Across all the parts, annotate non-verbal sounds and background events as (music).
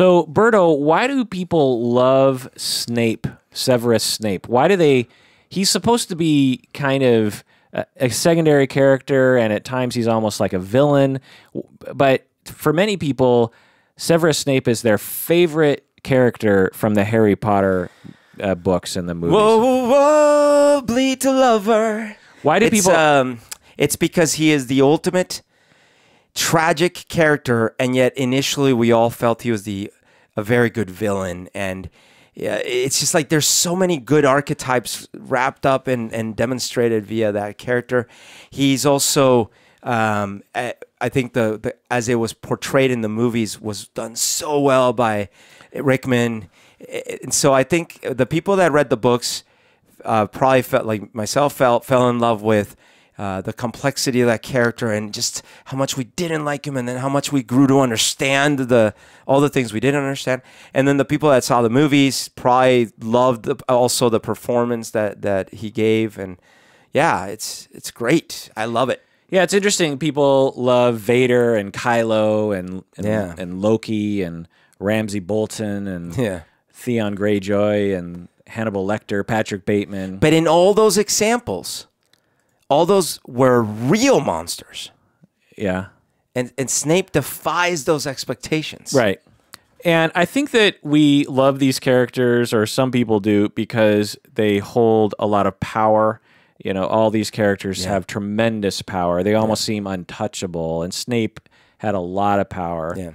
So, Berto, why do people love Snape, Severus Snape? Why do they? He's supposed to be kind of a, a secondary character, and at times he's almost like a villain. But for many people, Severus Snape is their favorite character from the Harry Potter uh, books and the movies. Whoa, whoa, whoa, bleed to lover. Why do it's, people? Um, it's because he is the ultimate tragic character, and yet initially we all felt he was the a very good villain, and yeah, it's just like there's so many good archetypes wrapped up and, and demonstrated via that character. He's also, um, I, think the, the as it was portrayed in the movies was done so well by Rickman, and so I think the people that read the books uh, probably felt like myself felt fell in love with uh, the complexity of that character and just how much we didn't like him and then how much we grew to understand the all the things we didn't understand. And then the people that saw the movies probably loved the, also the performance that that he gave. And yeah it's it's great. I love it. Yeah it's interesting. People love vader and kylo and and, yeah. and loki and ramsay bolton and (laughs) yeah. Theon greyjoy and hannibal lecter patrick bateman. But in all those examples all those were real monsters. Yeah. And and Snape defies those expectations. Right. And I think that we love these characters, or some people do, because they hold a lot of power. You know, all these characters yeah. have tremendous power. They almost yeah. seem untouchable. And Snape had a lot of power. Yeah.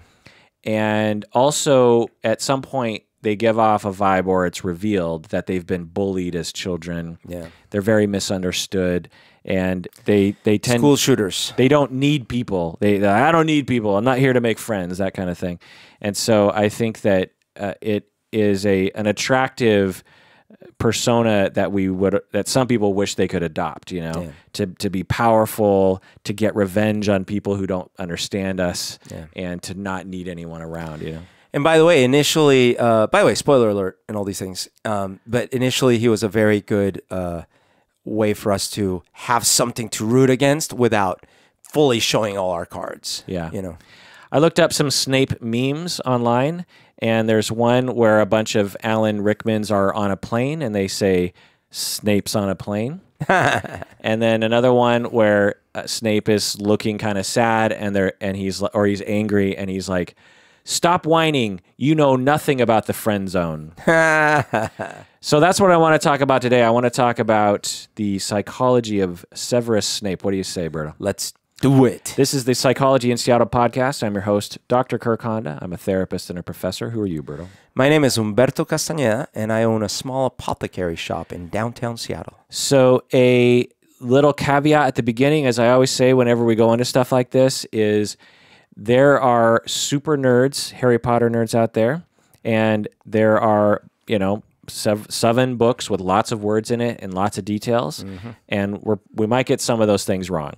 And also, at some point, they give off a vibe or it's revealed that they've been bullied as children. Yeah. They're very misunderstood and they they tend school shooters. They don't need people. They I don't need people. I'm not here to make friends. That kind of thing. And so I think that uh, it is a an attractive persona that we would that some people wish they could adopt. You know, yeah. to to be powerful, to get revenge on people who don't understand us, yeah. and to not need anyone around. You know. And by the way, initially, uh, by the way, spoiler alert and all these things. Um, but initially, he was a very good. Uh, way for us to have something to root against without fully showing all our cards. Yeah. You know. I looked up some Snape memes online and there's one where a bunch of Alan Rickmans are on a plane and they say Snape's on a plane. (laughs) and then another one where uh, Snape is looking kind of sad and they and he's or he's angry and he's like Stop whining. You know nothing about the friend zone. (laughs) so that's what I want to talk about today. I want to talk about the psychology of Severus Snape. What do you say, Berto? Let's do it. This is the Psychology in Seattle podcast. I'm your host, Dr. Kirk Honda. I'm a therapist and a professor. Who are you, Berto? My name is Humberto Castañeda, and I own a small apothecary shop in downtown Seattle. So, a little caveat at the beginning, as I always say whenever we go into stuff like this, is there are super nerds, Harry Potter nerds out there, and there are, you know, sev- seven books with lots of words in it and lots of details, mm-hmm. and we're, we might get some of those things wrong.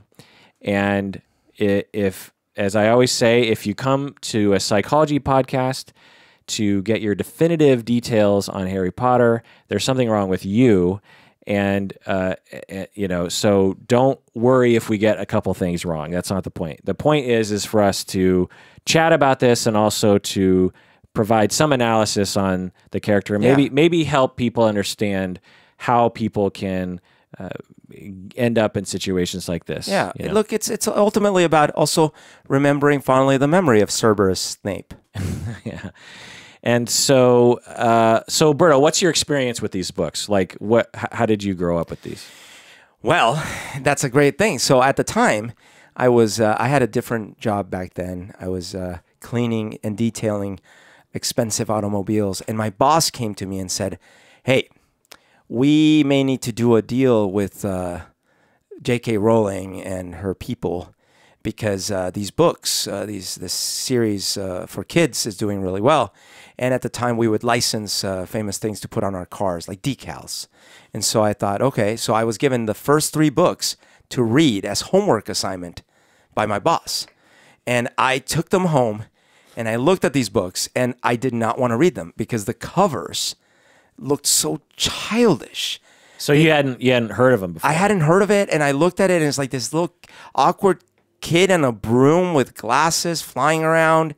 And if, as I always say, if you come to a psychology podcast to get your definitive details on Harry Potter, there's something wrong with you and uh, you know so don't worry if we get a couple things wrong that's not the point the point is is for us to chat about this and also to provide some analysis on the character and maybe yeah. maybe help people understand how people can uh, end up in situations like this. Yeah, you know? look, it's it's ultimately about also remembering fondly the memory of Cerberus Snape. (laughs) yeah, and so, uh, so Berto, what's your experience with these books? Like, what? How did you grow up with these? Well, that's a great thing. So at the time, I was uh, I had a different job back then. I was uh, cleaning and detailing expensive automobiles, and my boss came to me and said, "Hey, we may need to do a deal with uh, J.K. Rowling and her people." Because uh, these books, uh, these this series uh, for kids is doing really well, and at the time, we would license uh, famous things to put on our cars, like decals. And so I thought, okay, so I was given the first three books to read as homework assignment by my boss. And I took them home and I looked at these books and I did not want to read them because the covers looked so childish. So you hadn't you hadn't heard of them before? I hadn't heard of it and I looked at it and it's like this little awkward kid in a broom with glasses flying around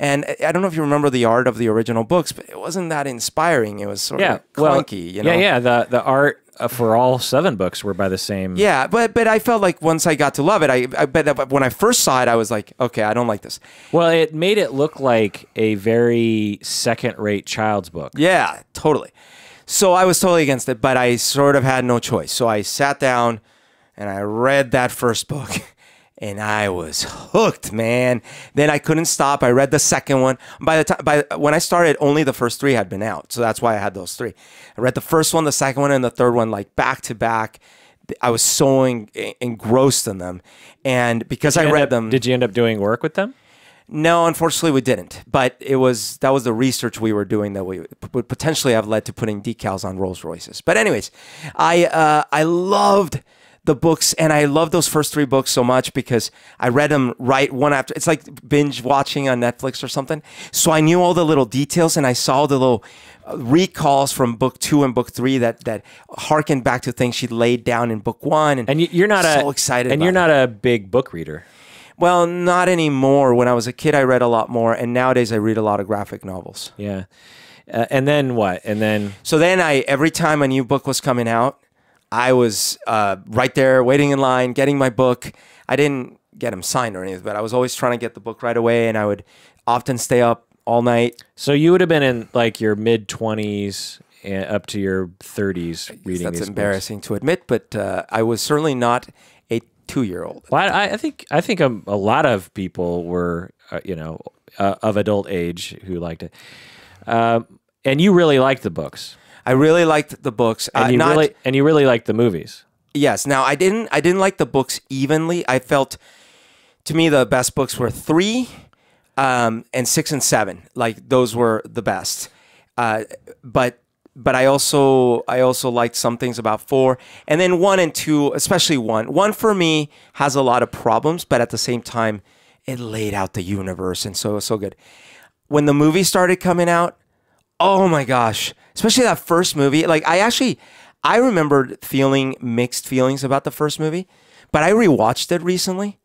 And I- don't know if you remember the art of the original books, but it wasn't that inspiring. It was sort Yeah, of well, clunky, you know. yeah, yeah. The the art Uh, for all seven books were by the same. Yeah, but but I felt like once I got to love it, I, I but when I first saw it, I was like, okay, I don't like this. Well, it made it look like a very second-rate child's book. Yeah, totally. So I was totally against it, but I sort of had no choice. So I sat down and I read that first book (laughs) and I was hooked, man. Then I couldn't stop. I read the second one. By the time by when I started, only the first 3 had been out. So that's why I had those 3. I read the first one, the second one and the third one like back to back. I was so en- engrossed in them. And because I read up- them Did you end up doing work with them? no, unfortunately, we didn't. But it was that was the research we were doing that we would potentially have led to putting decals on Rolls Royces. But anyways, I uh, I loved the books and I love those first three books so much because I read them right one after. It's like binge watching on Netflix or something. So I knew all the little details and I saw the little uh, recalls from book two and book three that that harkened back to things she laid down in book one. And, And you, you're not so a excited. and you're it. not a big book reader. Well, not anymore. When I was a kid, I read a lot more, and nowadays I read a lot of graphic novels. Yeah. Uh, and then what? And then So then, I every time a new book was coming out, I was uh, right there waiting in line, getting my book. I didn't get them signed or anything, but I was always trying to get the book right away, and I would often stay up all night. so you would have been in like your mid 20s up to your 30s reading That's these books. embarrassing to admit, but uh, I was certainly not a two-year-old. Well, I, I think I think a, a lot of people were, uh, you know, uh, of adult age who liked it. Um, and you really liked the books, I really liked the books. and Uh, you not, really and you really liked the movies. Yes. Now I didn't I didn't like the books evenly. I felt to me the best books were three, um, and six and seven. Like those were the best. Uh, but but I also I also liked some things about four, and then one and two, especially one. One for me has a lot of problems, but at the same time, it laid out the universe, and so so good. When the movie started coming out, oh my gosh especially that first movie like i actually i remembered feeling mixed feelings about the first movie but i rewatched it recently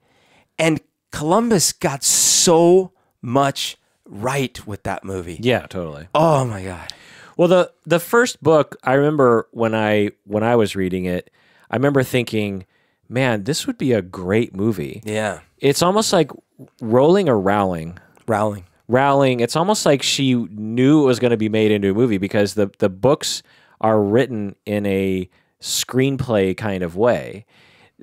and columbus got so much right with that movie Yeah, totally. oh my god Well, the the first book I remember when I when I was reading it, I remember thinking, "Man, this would be a great movie." yeah It's almost like Rolling or Rowling. rowling Rowling, it's almost like she knew it was going to be made into a movie because the the books are written in a screenplay kind of way.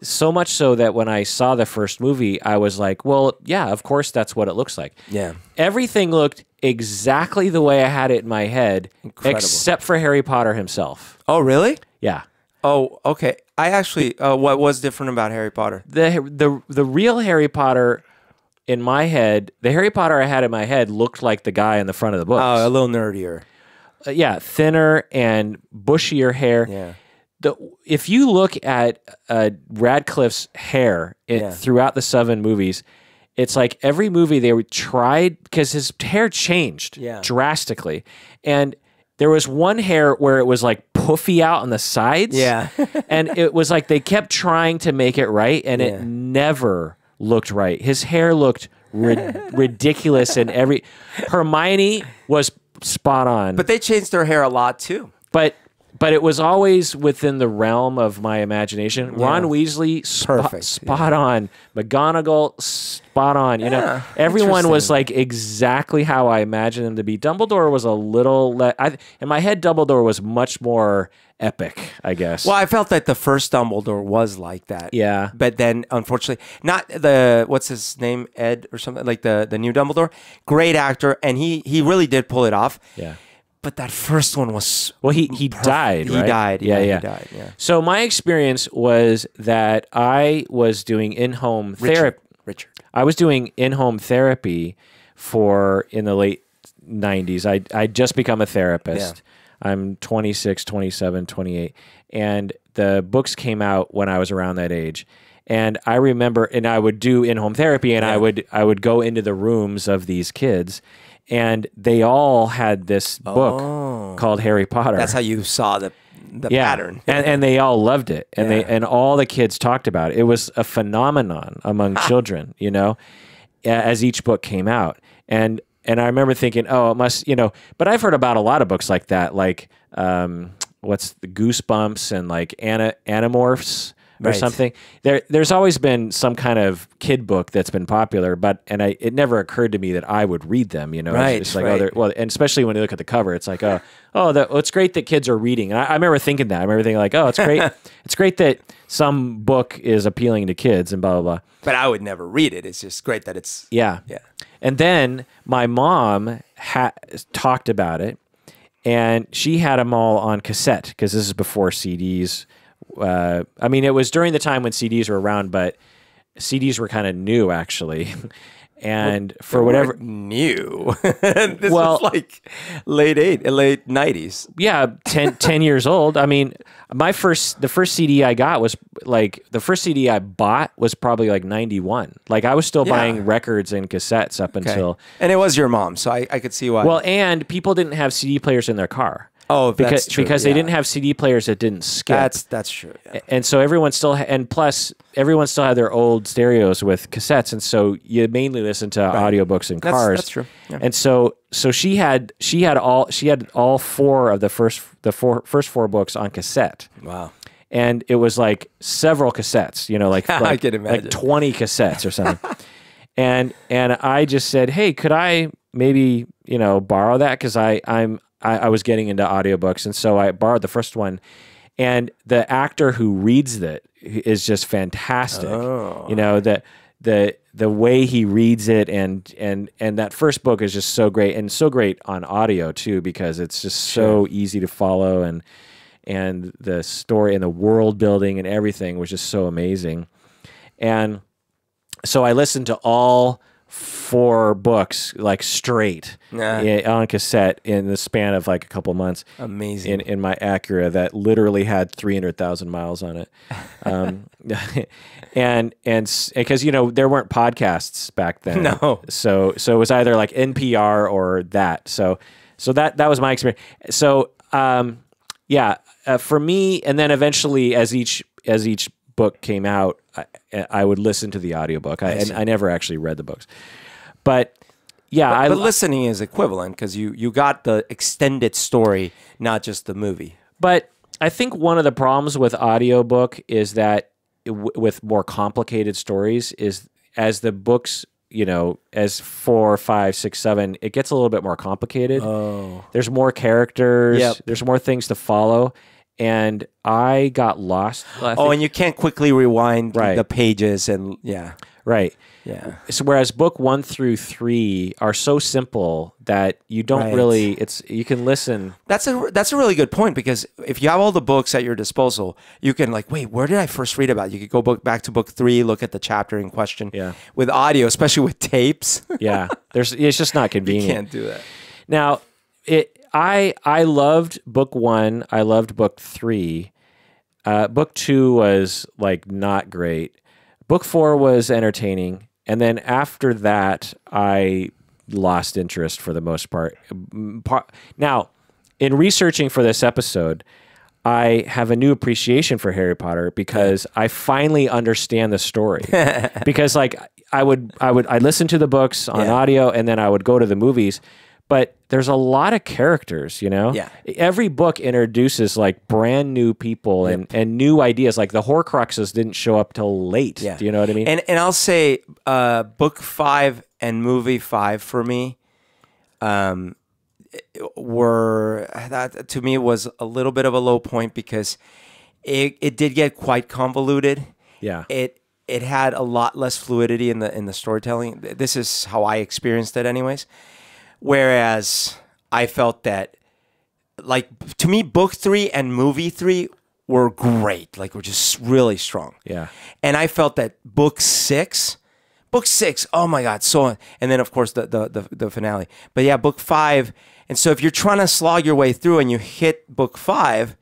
So much so that when I saw the first movie, I was like, "Well, yeah, of course that's what it looks like." yeah Everything looked exactly the way I had it in my head, Incredible. except for Harry Potter himself. oh really Yeah. oh okay i actually uh, what was different about harry potter The the the real Harry Potter in my head, the Harry Potter I had in my head looked like the guy in the front of the book. oh a little nerdier Uh, yeah, thinner and bushier hair. yeah The if you look at uh, Radcliffe's hair it, Yeah. throughout the seven movies, it's like every movie they tried because his hair changed Yeah. drastically, and there was one hair where it was like puffy out on the sides. Yeah. and it was like they kept trying to make it right, and Yeah. it never looked right. His hair looked ri- (laughs) ridiculous, and every Hermione was spot on but they changed their hair a lot too but but it was always within the realm of my imagination. Ron Weasley, spot, Perfect, spot on. McGonagall, spot on. You know, everyone was like exactly how I imagined them to be. Dumbledore was a little. Le- I, in my head, Dumbledore was much more epic. I guess. Well, I felt that the first Dumbledore was like that. Yeah. But then, unfortunately, not the what's his name, Ed or something like the the new Dumbledore. Great actor, and he he really did pull it off. Yeah. But that first one was Well, he he died. He died. Yeah, Yeah, he yeah. died, yeah. So my experience was that I was doing in-home therapy. Richard. I was doing in-home therapy for in the late 90s. I I just become a therapist. yeah. I'm 26, 27, 28 and the books came out when I was around that age. And I remember and I would do in-home therapy and I would I would go into the rooms of these kids and they all had this book called Harry Potter That's how you saw the the yeah. pattern. and and they all loved it, and they and all the kids talked about it. It was a phenomenon among (laughs) children, you know, as each book came out. And and I remember thinking, oh, it must, you know. But I've heard about a lot of books like that, like um, what's the Goosebumps and like Ana, Animorphs or Right. something. There, there's always been some kind of kid book that's been popular, but and I, it never occurred to me that I would read them. You know, It's- Right, it's, like oh, right. they're well, and especially when you look at the cover, it's like oh, oh, the, well, it's great that kids are reading. And I, I remember thinking that. I remember thinking like, oh, it's great, (laughs) it's great that some book is appealing to kids and blah blah blah. But I would never read it. It's just great that it's Yeah. Yeah. And then my mom ha- talked about it, and she had them all on cassette because this is before CDs. Uh, I mean, it was during the time when CDs were around, but CDs were kind of new actually. (laughs) and for whatever, new. (laughs) this Well- was like late eight, late nineties. yeah 10, (laughs) 10 years old i mean my first the first cd i got was like the first cd i bought was probably like 91 like i was still Yeah. buying records and cassettes up until and it was your mom, so I, I could see why. well and people didn't have cd players in their car oh, because that's true. because they didn't have cd players that didn't skip That's that's true. yeah. and so everyone still ha- and plus everyone still had their old stereos with cassettes and so you mainly listen to audiobooks in cars that's true. Yeah. and so so she had she had all she had all four of the first the four first four books on cassette Wow. and it was like several cassettes you know like, (laughs) I like, can imagine. like 20 cassettes or something and and i just said hey could i maybe you know borrow that because i i'm I, I was getting into audiobooks and so i borrowed the first one. And the actor who reads it is just fantastic. Oh. you know the the the way he reads it and and and that first book is just so great and so great on audio too because it's just so easy to follow and and the story and the world building and everything was just so amazing. And so I listened to all four books like straight Nah. i- on cassette in the span of like a couple months Amazing. in, in my Acura that literally had 300,000 miles on it. Um, (laughs) and, and, because, you know, there weren't podcasts back then. No. So, so it was either like NPR or that. So, so that, that was my experience. So, um, yeah, uh, for me, and then eventually as each, as each book came out, I, I would listen to the audiobook. I, and I never actually read the books, but yeah, I, but listening is equivalent because you you got the extended story, not just the movie. But I think one of the problems with audiobook is that w- with more complicated stories is as the books, you know, as four, five, six, seven, it gets a little bit more complicated. Oh. There's more characters. Yep. There's more things to follow. And I got lost. I Oh, and you can't quickly rewind Right. the pages and yeah, right. yeah. So whereas book one through three are so simple that you don't Right. really, it's you can listen. That's a that's a really good point because if you have all the books at your disposal, you can like, wait, where did I first read about? it? You could go book back to book three, look at the chapter in question. Yeah. With audio, especially with tapes, Yeah, there's it's just not convenient. (laughs) you can't do that. Now, it I I loved book one. I loved book three. Uh, book two was like not great. Book four was entertaining, and then after that, I lost interest for the most part. Now, in researching for this episode, I have a new appreciation for Harry Potter because I finally understand the story. (laughs) because like I would I would I listen to the books on Yeah. audio and then I would go to the movies. But there's a lot of characters, you know? Yeah. Every book introduces like brand new people and, and new ideas. Like the Horcruxes didn't show up till late. Yeah. Do you know what I mean? And and I'll say, uh, book five and movie five for me, um, were that to me was a little bit of a low point because it it did get quite convoluted. yeah. It it had a lot less fluidity in the in the storytelling. This is how I experienced it, anyways. Whereas I felt that, like to me, book three and movie three were great. Like were just really strong. Yeah. And I felt that book six, book six, oh my god, so and then of course the the the, the finale. But yeah, book five. And so if you're trying to slog your way through and you hit book five,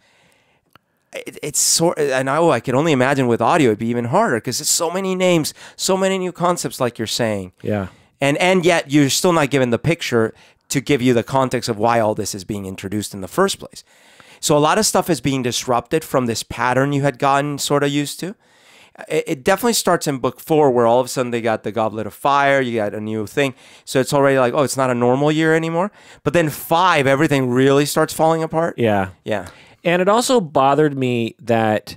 it, it's sort. And I, oh, I can only imagine with audio it'd be even harder because it's so many names, so many new concepts, like you're saying. Yeah. And and yet you're still not given the picture to give you the context of why all this is being introduced in the first place. So a lot of stuff is being disrupted from this pattern you had gotten sort of used to. it, it definitely starts in book four, where all of a sudden they got the Goblet of Fire, you got a new thing, so it's already like, oh, it's not a normal year anymore. But then five, everything really starts falling apart. Yeah. Yeah. And it also bothered me that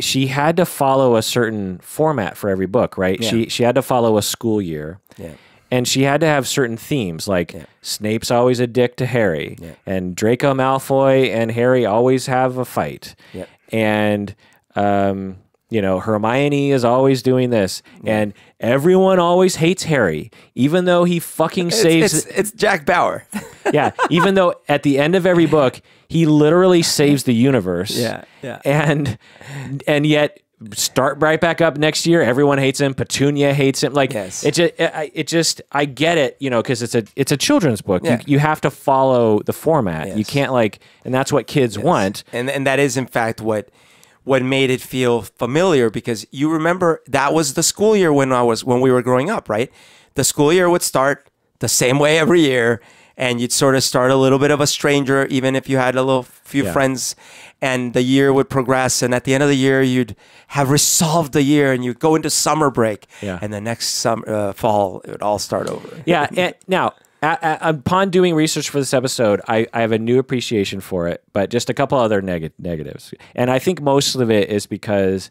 she had to follow a certain format for every book, right? She she had to follow a school year. Yeah. And she had to have certain themes, like Snape's always a dick to Harry, and Draco Malfoy and Harry always have a fight, Yep. and um, you know Hermione is always doing this, and everyone always hates Harry, even though he fucking It's, saves. it's, it's Jack Bauer. (laughs) yeah, even though at the end of every book he literally saves the universe. Yeah, yeah. And and yet start right back up next year. Everyone hates him. Petunia hates him. Like Yes. it just it, it just I get it, you know, because it's a it's a children's book. Yeah. You you have to follow the format. You can't like, and that's what kids want. and and that is in fact what what made it feel familiar because you remember that was the school year when I was when we were growing up, right? The school year would start the same way every year and you'd sort of start a little bit of a stranger even if you had a little few Yeah. friends and the year would progress and at the end of the year you'd have resolved the year and you'd go into summer break Yeah. and the next summer uh, fall it would all start over. yeah. And now, upon doing research for this episode, I, I have a new appreciation for it, but just a couple other neg- negatives. And I think most of it is because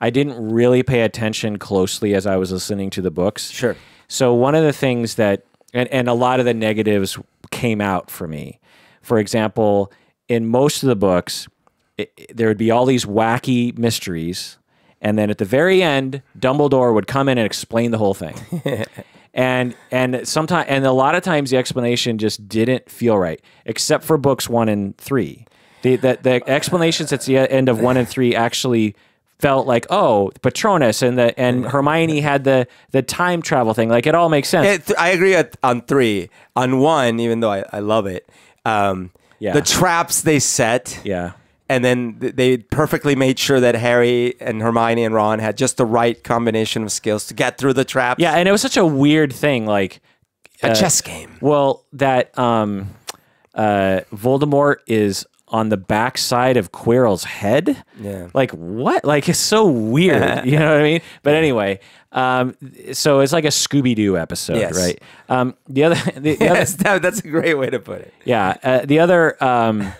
I didn't really pay attention closely as I was listening to the books. Sure. So one of the things that, and, and a lot of the negatives came out for me. For example, in most of the books, it, it- there would be all these wacky mysteries. And then at the very end, Dumbledore would come in and explain the whole thing. (laughs) and and sometimes and a lot of times the explanation just didn't feel right, except for books one and three. The the, the explanations at the end of one and three actually felt like oh Patronus and the and Hermione had the the time travel thing. Like it all makes sense. It, I agree at, on three. On one, even though I, I love it, um, Yeah. the traps they set, yeah. and then th- they perfectly made sure that Harry and Hermione and Ron had just the right combination of skills to get through the traps. Yeah, and it was such a weird thing. Like, a chess game. well, that um, uh, Voldemort is on the backside of Quirrell's head. Yeah. Like what? Like it's so weird. (laughs) you know what I mean? But anyway, um, so it's like a Scooby Doo episode, Yes. right? Um, the other, (laughs) the, the other Yes, that, that's a great way to put it. yeah. Uh, the other um,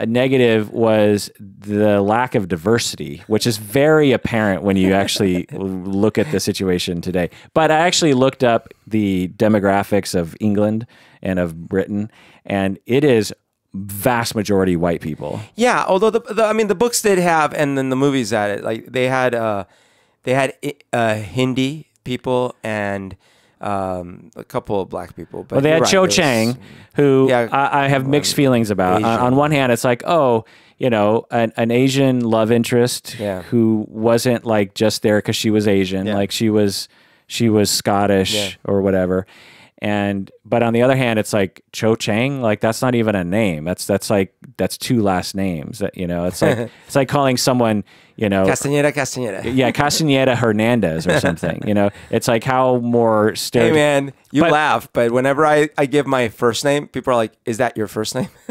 a negative was the lack of diversity, which is very apparent when you actually (laughs) look at the situation today. But I actually looked up the demographics of England and of Britain, and it is vast majority white people. Yeah, although the, the I mean the books did have, and then the movies had it. Like they had, uh, they had uh, Hindi people and um, a couple of black people. But Well, they had right, Cho there was- Chang, who Yeah. I, I have mixed feelings about. On, on one hand, it's like, oh, you know, an, an Asian love interest Yeah. who wasn't like just there because she was Asian, Yeah. like she was she was Scottish or whatever. And but on the other hand, it's like Cho Chang, like that's not even a name. That's that's like that's two last names. That you know, it's like (laughs) it's like calling someone, you know, Castañeda, Castañeda. yeah, (laughs) Castaneda Hernandez or something. you know, it's like how more Hey man, you But- laugh, but whenever I, I give my first name, people are like, "Is that your first name?" (laughs)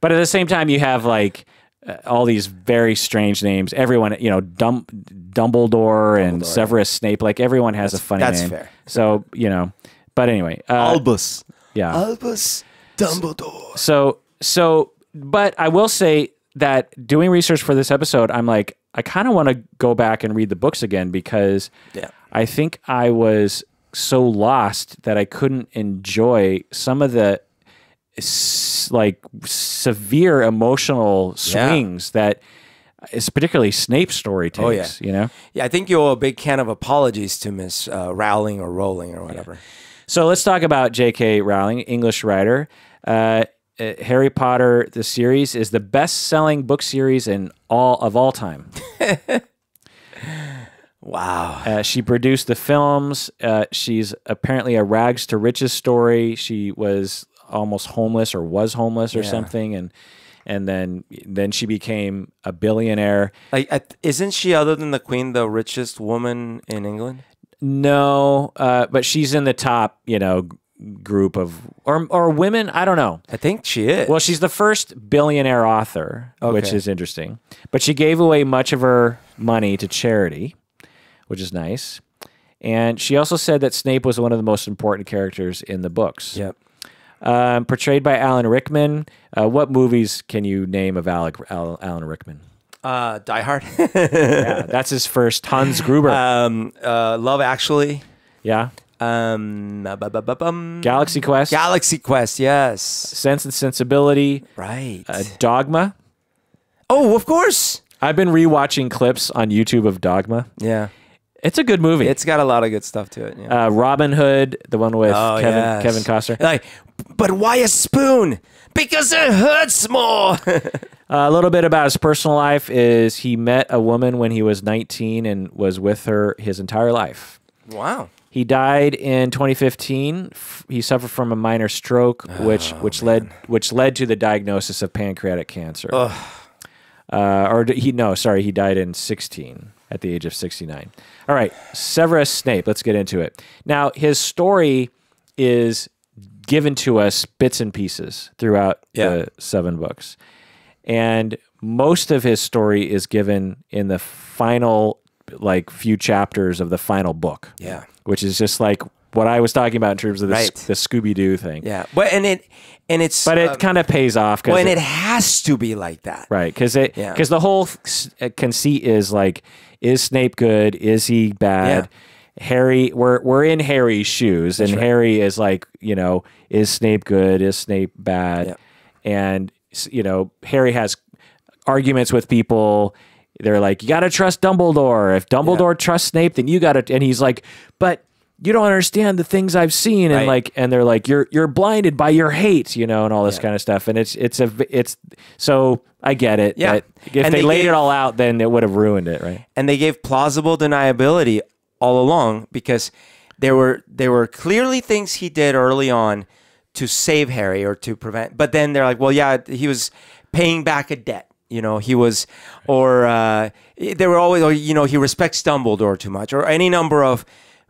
But at the same time, you have like uh, all these very strange names. Everyone, you know, Dum- Dumbledore and Severus Snape. Like everyone has a funny that's name. fair. So you know, but anyway, uh, Albus. yeah. Albus Dumbledore. So so, but I will say that doing research for this episode, I'm like, I kind of want to go back and read the books again because Yeah. I think I was so lost that I couldn't enjoy some of the like severe emotional swings that is particularly Snape's story takes. Oh, yeah. You know. Yeah, I think you owe a big can of apologies to Miss uh, Rowling or Rowling or whatever. So let's talk about J.K. Rowling, English writer. Uh, uh, Harry Potter, the series, is the best-selling book series in all of all time. (laughs) Wow. Uh, she produced the films. Uh, she's apparently a rags to riches story. She was almost homeless or was homeless or Yeah. something, and and then then she became a billionaire. Like, isn't she, other than the Queen, the richest woman in England? No, uh, but she's in the top, you know, group of or or women. I don't know. I think she is. Well, she's the first billionaire author, which is interesting. But she gave away much of her money to charity, which is nice. And she also said that Snape was one of the most important characters in the books. yep. Um, portrayed by Alan Rickman. Uh, what movies can you name of Alec, Al, Alan Rickman? Uh, Die Hard. (laughs) Yeah, that's his first. Hans Gruber. um, uh, Love Actually. yeah. Um. Galaxy Quest. Galaxy Quest. Yes. Sense and Sensibility. Right. Uh, Dogma. oh, of course. I've been rewatching clips on YouTube of Dogma. Yeah. It's a good movie. It's got a lot of good stuff to it. Yeah. uh, Robin Hood, the one with Oh, Kevin yes. Kevin Costner. Like, but why a spoon? Because it hurts more. (laughs) Uh, a little bit about his personal life is he met a woman when he was 19 and was with her his entire life. wow. He died in 2015. He suffered from a minor stroke, which which led which led to the diagnosis of pancreatic cancer. Uh, or he no, sorry, he died in 16 at the age of 69. All right, Severus Snape. Let's get into it. Now, his story is given to us bits and pieces throughout Yeah. the seven books, and most of his story is given in the final like few chapters of the final book Yeah. which is just like what I was talking about in terms of the, Right. the Scooby Doo thing. Yeah. But and it and it's But it um, kind of pays off because well, and it has to be like that. right because it Yeah. because the whole uh, conceit is like is Snape good? Is he bad? Harry, we're we're in Harry's shoes, and right. Harry is like, you know, is Snape good? Is Snape bad? Yeah. And you know, Harry has arguments with people. They're like, you got to trust Dumbledore. If Dumbledore trusts Snape, then you got to. And he's like, but you don't understand the things I've seen, and Right. like, and they're like, you're you're blinded by your hate, you know, and all this Yeah. kind of stuff. And it's it's a, it's so I get it. Yeah. if they, they laid gave- it all out, then it would have ruined it, right? and they gave plausible deniability all along because there were there were clearly things he did early on to save Harry or to prevent. But then they're like, well, yeah, he was paying back a debt. You know, he was, or uh, they were always, or you know, he respects Dumbledore too much, or any number of,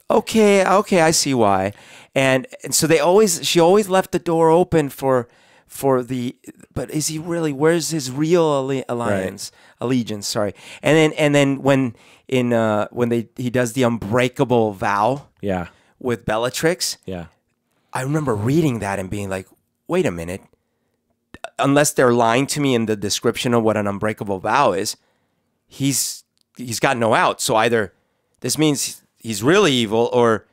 okay, okay, I see why, and and so they always, she always left the door open for for the, but is he really? Where's his real alliance? Allegiance, sorry, and then and then when in uh when they he does the unbreakable vow Yeah, with Bellatrix, yeah, I remember reading that and being like, wait a minute. Unless they're lying to me in the description of what an unbreakable vow is, he's he's got no out. So either this means he's really evil or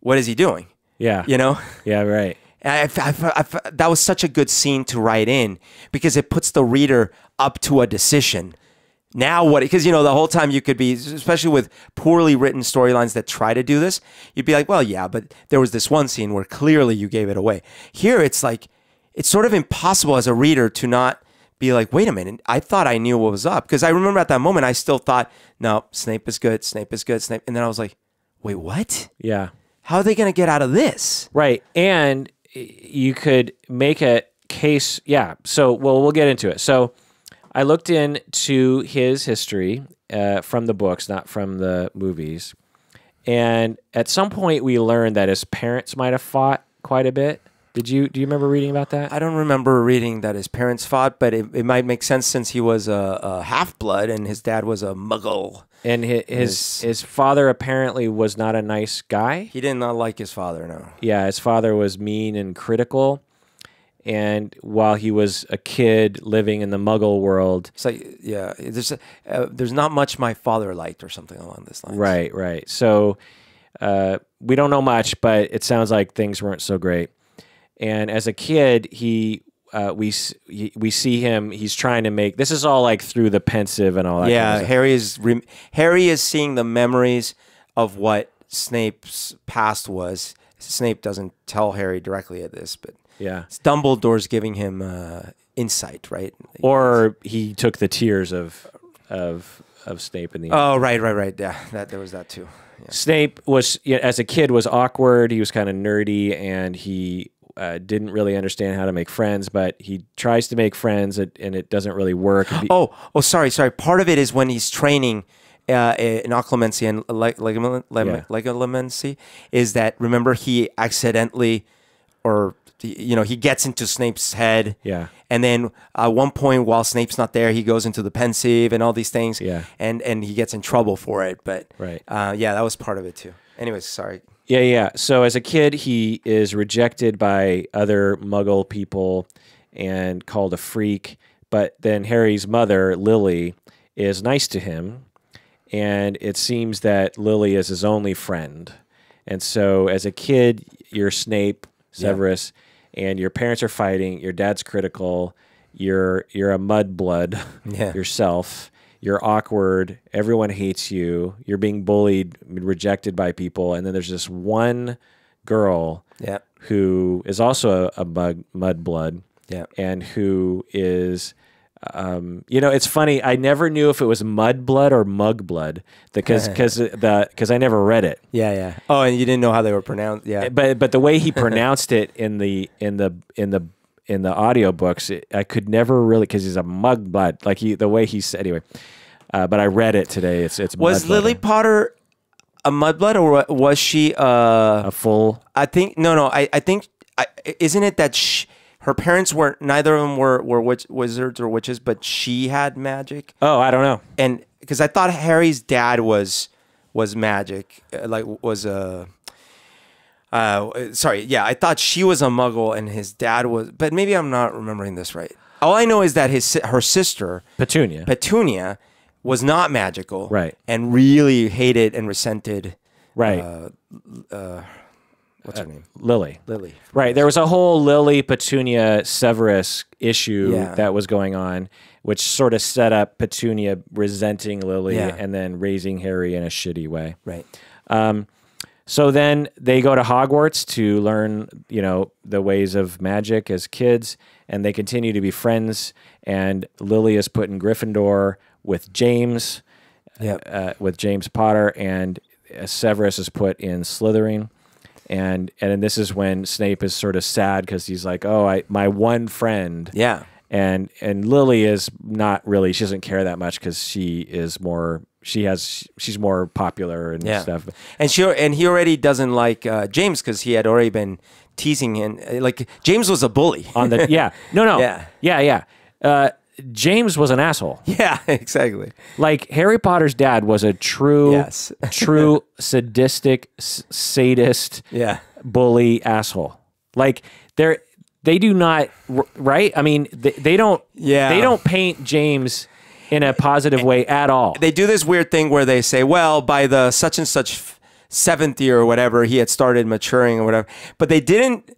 what is he doing? yeah, You know? yeah, right. I, I- I- that was such a good scene to write in because it puts the reader up to a decision. Now what? Because you know the whole time you could be, especially with poorly written storylines that try to do this, you'd be like, well, yeah, but there was this one scene where clearly you gave it away. Here it's like it's sort of impossible as a reader to not be like, wait a minute, I thought I knew what was up because I remember at that moment I still thought, no, Snape is good, Snape is good, Snape, and then I was like, wait, what? Yeah. How are they going to get out of this? Right. And you could make a case. Yeah. So, well, we'll get into it. So, I looked into his history uh, from the books, not from the movies. And at some point, we learned that his parents might have fought quite a bit. Did you do you remember reading about that? I don't remember reading that his parents fought, but it, it might make sense since he was a, a half blood and his dad was a muggle. And his his, His- his father apparently was not a nice guy. He did not like his father, no. Yeah, his father was mean and critical. And while he was a kid living in the Muggle world, It's like, yeah, there's, a, uh, there's not much my father liked or something along this line. Right, right. So uh, we don't know much, but it sounds like things weren't so great. And as a kid, he uh, we we see him. He's trying to make this is all like through the Pensieve and all that. Yeah, kind of. Harry is Harry is seeing the memories of what Snape's past was. Snape doesn't tell Harry directly at this, but yeah. it's Dumbledore's giving him uh, insight, right? Or he took the tears of of of Snape in the end. oh, right, right, right. Yeah, that there was that too. Yeah. Snape was as a kid was awkward. He was kind of nerdy and he uh, didn't really understand how to make friends. But he tries to make friends and, and it doesn't really work. (gasps) Oh, oh, sorry, sorry. Part of it is when he's training uh, in occlumency and leg- legament- leg- Yeah. is that remember he accidentally or you know he gets into Snape's head. Yeah. And then at one point, while Snape's not there, he goes into the Pensieve and all these things. Yeah. And and he gets in trouble for it. But Right. uh, yeah, that was part of it too. Anyways, sorry. Yeah, yeah. So as a kid, he is rejected by other Muggle people and called a freak. But then Harry's mother, Lily, is nice to him, and it seems that Lily is his only friend. And so, as a kid, you're Snape, Severus, and your parents are fighting. Your dad's critical. You're you're a mudblood Yeah. yourself. You're awkward. Everyone hates you. You're being bullied, rejected by people. And then there's this one girl Yeah. who is also a, a mud, mudblood Yeah. and who is um, you know it's funny i never knew if it was mudblood or mugblood because because the because (laughs) i never read it Yeah. Yeah. Oh, and you didn't know how they were pronounced. Yeah. but but the way he (laughs) pronounced it in the in the in the in the audiobooks it, i could never really because he's a mugblood like he the way he said anyway uh, but i read it today it's it's Was. Lily Potter a mudblood or was she? Uh, a full I think no, no. I I think I, isn't it that sh her parents weren't neither of them were were witch, wizards or witches, but she had magic. oh i don't know and because I thought Harry's dad was was magic, uh, like was a. Uh, sorry, yeah, I thought she was a Muggle and his dad was, but maybe I'm not remembering this right. All I know is that his her sister petunia Petunia was not magical, Right. and really hated and resented. right Uh, What's her name? lily Lily. Right. There was a whole Lily Petunia Severus issue Yeah. that was going on, which sort of set up Petunia resenting Lily Yeah. and then raising Harry in a shitty way. Right. So then they go to Hogwarts to learn, you know, the ways of magic as kids, and they continue to be friends. And Lily is put in Gryffindor with James, Yeah. uh, with James Potter, and uh, Severus is put in Slytherin. And and this is when Snape is sort of sad because he's like, oh, I my one friend, Yeah. and and Lily is not really she doesn't care that much because she is more she has she's more popular and Yeah. stuff. And she and he already doesn't like uh, James because he had already been teasing him. Like James was a bully. on the yeah no no (laughs) Yeah. yeah yeah uh, James was an asshole. (laughs) yeah, exactly. Like Harry Potter's dad was a true Yes. (laughs) true sadistic s- sadist Yeah. bully asshole. Like they're they do not right. I mean they, they don't Yeah. they don't paint James in a positive way at all. They do this weird thing where they say, well, by the such and such seventh year or whatever, he had started maturing or whatever. But they didn't.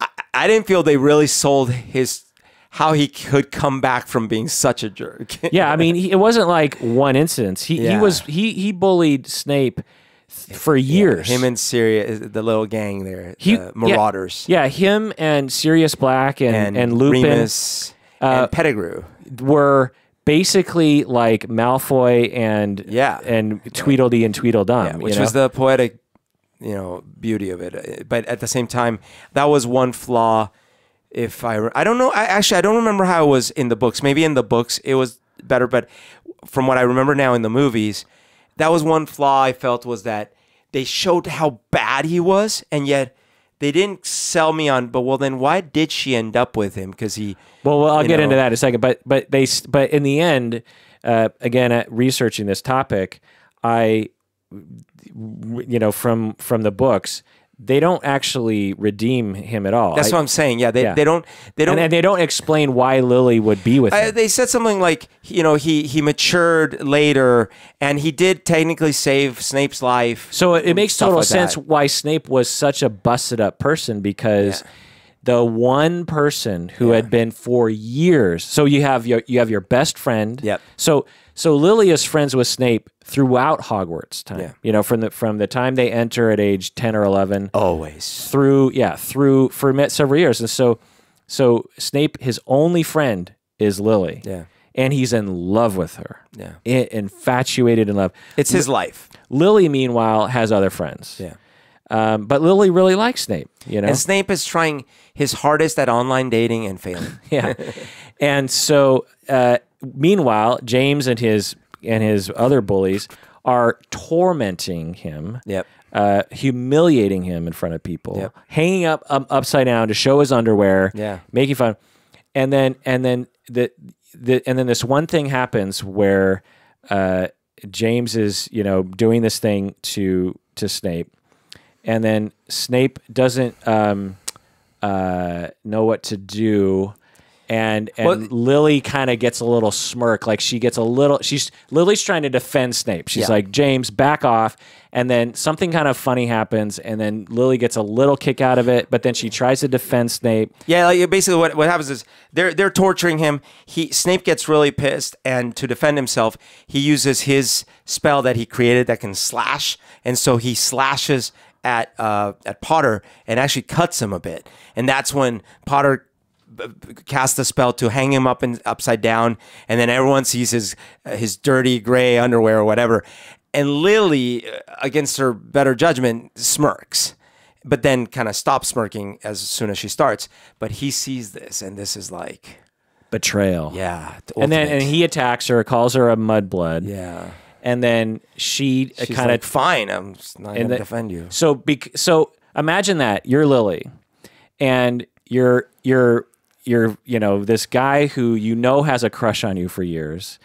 I, I didn't feel they really sold his how he could come back from being such a jerk. (laughs) yeah, I mean, he, it wasn't like one instance. He he was he he bullied Snape for years. Him and Sirius, the little gang there, He- the Marauders, Yeah, him and Sirius Black and and, Lupin Remus uh, and Pettigrew. were basically like Malfoy and Yeah. and Tweedledee and Tweedledum, Yeah, you which know? was the poetic, you know, beauty of it. But at the same time, that was one flaw. If I, I don't know. I actually I don't remember how it was in the books. Maybe in the books it was better, but from what I remember now in the movies, that was one flaw I felt was that they showed how bad he was, and yet they didn't sell me on. But well, then why did she end up with him? Because he. Well, well I'll get know. into that in a second. But but they but in the end, uh, again, at researching this topic, I, you know, from from the books, they don't actually redeem him at all. That's I- what I'm saying. Yeah, they, Yeah. they don't they don't and, and they don't explain why Lily would be with I, him. they said something like, you know, he he matured later, and he did technically save Snape's life. So it, it makes total like sense that. why Snape was such a busted up person because the one person who had been for years. So you have your you have your best friend. Yep. So so Lily is friends with Snape throughout Hogwarts time. Yeah. You know, from the from the time they enter at age ten or eleven Always. through yeah through for several years, and so so Snape his only friend is Lily. Yeah. And he's in love with her. Yeah. Infatuated in love. It's his life. Lily, meanwhile, has other friends. Yeah. Um, but Lily really likes Snape, you know? And Snape is trying his hardest at online dating and failing. (laughs) yeah. And so, uh, meanwhile, James and his and his other bullies are tormenting him. Yep. Uh, humiliating him in front of people, Yep. hanging up um, upside down to show his underwear, Yeah. making fun, and then and then the the and then this one thing happens where uh, James is you know doing this thing to to Snape, and then Snape doesn't um, uh, know what to do. And and Well- Lily kind of gets a little smirk, like she gets a little. She's Lily's trying to defend Snape. She's Yeah. like, James, back off. And then something kind of funny happens, and then Lily gets a little kick out of it, but then she tries to defend Snape. Yeah, like basically what, what happens is they're they're torturing him. He Snape gets really pissed, and to defend himself, he uses his spell that he created that can slash, and so he slashes at uh, at Potter and actually cuts him a bit, and that's when Potter casts a spell to hang him up and upside down, and then everyone sees his uh, his dirty gray underwear or whatever, and Lily, uh, against her better judgment, smirks but then kind of stops smirking as soon as she starts. But he sees this, and this is like, Betrayal. yeah, the And then and he attacks her, calls her a mudblood. yeah, And then she she's kind like, of fine, I'm not gonna the- defend you. So bec- so imagine that you're Lily, and you're you're you're you know this guy who you know has a crush on you for years,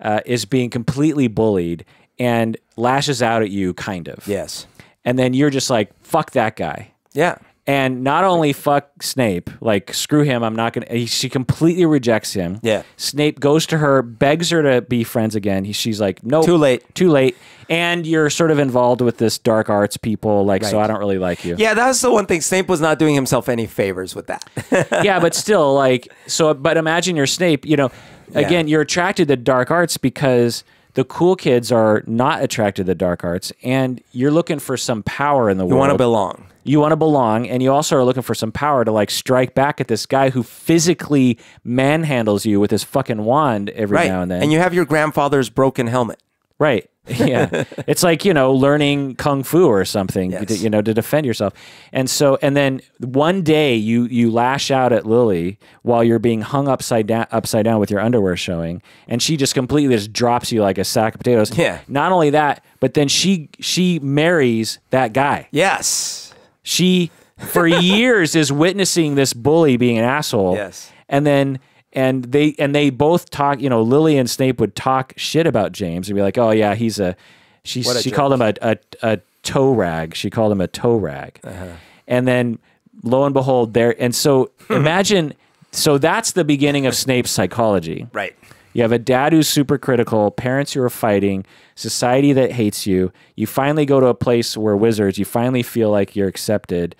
uh, is being completely bullied and lashes out at you, kind of. Yes, And then you're just like, fuck that guy. yeah, And not only fuck Snape, like screw him, I'm not gonna. he- She completely rejects him. Yeah. Snape goes to her, begs her to be friends again. He, she's like, no, Too late. too late. And you're sort of involved with this dark arts people, like, so I don't really like you. yeah. that's the one thing. Snape was not doing himself any favors with that. (laughs) yeah, but still, like, so, but imagine you're Snape, you know, again, you're attracted to dark arts because the cool kids are not attracted to dark arts, and you're looking for some power in the you world. You want to belong. You want to belong, and you also are looking for some power to like strike back at this guy who physically manhandles you with his fucking wand every Right. now and then. And you have your grandfather's broken helmet. right. (laughs) Yeah. it's like, you know, learning kung fu or something, Yes. to- you know, to defend yourself. And so, and then one day you, you lash out at Lily while you're being hung upside down, upside down with your underwear showing. And she just completely just drops you like a sack of potatoes. Yeah. Not only that, but then she, she marries that guy. Yes. She for (laughs) years is witnessing this bully being an asshole. Yes. And then and they and they both talk, you know, Lily and Snape would talk shit about James and be like, "Oh yeah, he's a she a she called him a, a a toe rag. She called him a toe rag." Uh-huh. And then lo and behold there and so imagine so that's the beginning of Snape's psychology. Right. You have a dad who's super critical, parents who are fighting, society that hates you. You finally go to a place where wizards, you finally feel like you're accepted.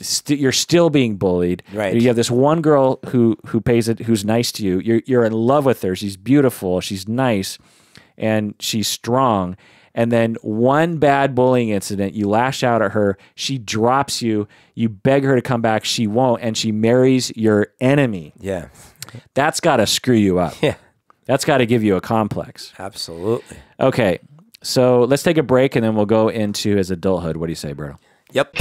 St- you're still being bullied. Right. You have this one girl who who pays it, who's nice to you. You're you're in love with her. She's beautiful. She's nice, and she's strong. And then one bad bullying incident, you lash out at her. She drops you. You beg her to come back. She won't, and she marries your enemy. Yeah. That's got to screw you up. Yeah. That's got to give you a complex. Absolutely. Okay, so let's take a break and then we'll go into his adulthood. What do you say, Bruno? Yep.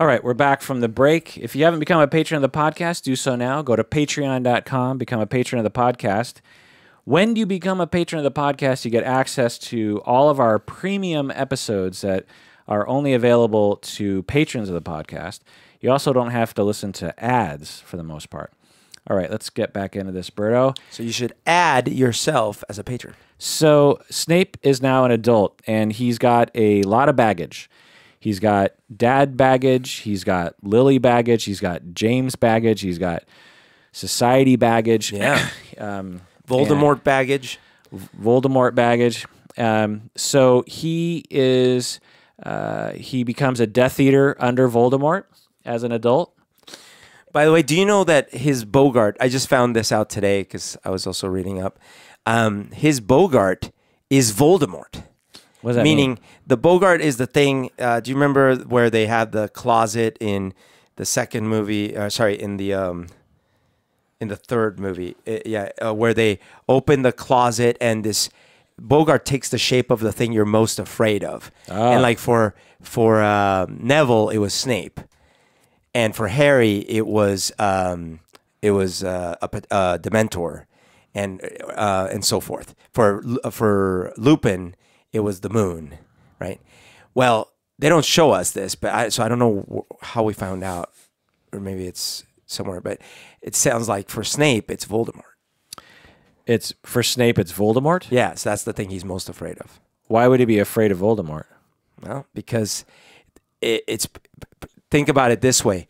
All right, we're back from the break. If you haven't become a patron of the podcast, do so now. Go to patreon.com, become a patron of the podcast. When you become a patron of the podcast, you get access to all of our premium episodes that are only available to patrons of the podcast. You also don't have to listen to ads for the most part. All right, let's get back into this, Berto. So you should add yourself as a patron. So Snape is now an adult and he's got a lot of baggage. He's got dad baggage, he's got Lily baggage, he's got James baggage, he's got society baggage, Yeah. (coughs) um, Voldemort baggage. Voldemort baggage. Um, so he is uh, he becomes a Death Eater under Voldemort as an adult. By the way, do you know that his Boggart? I just found this out today because I was also reading up. Um, his Boggart is Voldemort. What that Meaning mean? the Boggart is the thing. Uh, do you remember where they had the closet in the second movie? Uh, sorry, in the um, in the third movie. Uh, yeah, uh, where they open the closet and this Boggart takes the shape of the thing you're most afraid of. Ah. And like for for uh, Neville, it was Snape, and for Harry, it was um, it was uh, a, pot- uh, Dementor, and uh, and so forth. For for Lupin, it was the moon, right? Well, they don't show us this, but I, so I don't know how we found out, or maybe it's somewhere. But it sounds like for Snape, it's Voldemort. It's for Snape. It's Voldemort. Yes, that's the thing he's most afraid of. Why would he be afraid of Voldemort? Well, because it, it's think about it this way: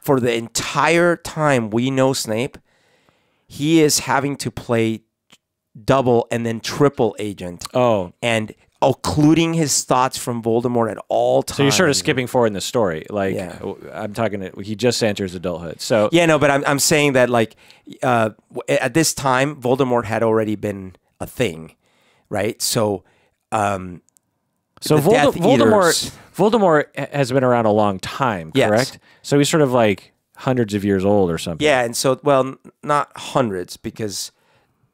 for the entire time we know Snape, he is having to play double and then triple agent, Oh, and occluding his thoughts from Voldemort at all times. so you're sort of skipping forward in the story. Like Yeah. I'm talking. to, He just enters adulthood. So Yeah, no, but I'm I'm saying that like uh, at this time, Voldemort had already been a thing, right? So. Um, So Death Voldemort, Eaters. Voldemort has been around a long time, Yes. correct? So he's sort of like hundreds of years old or something. Yeah, and so well, not hundreds because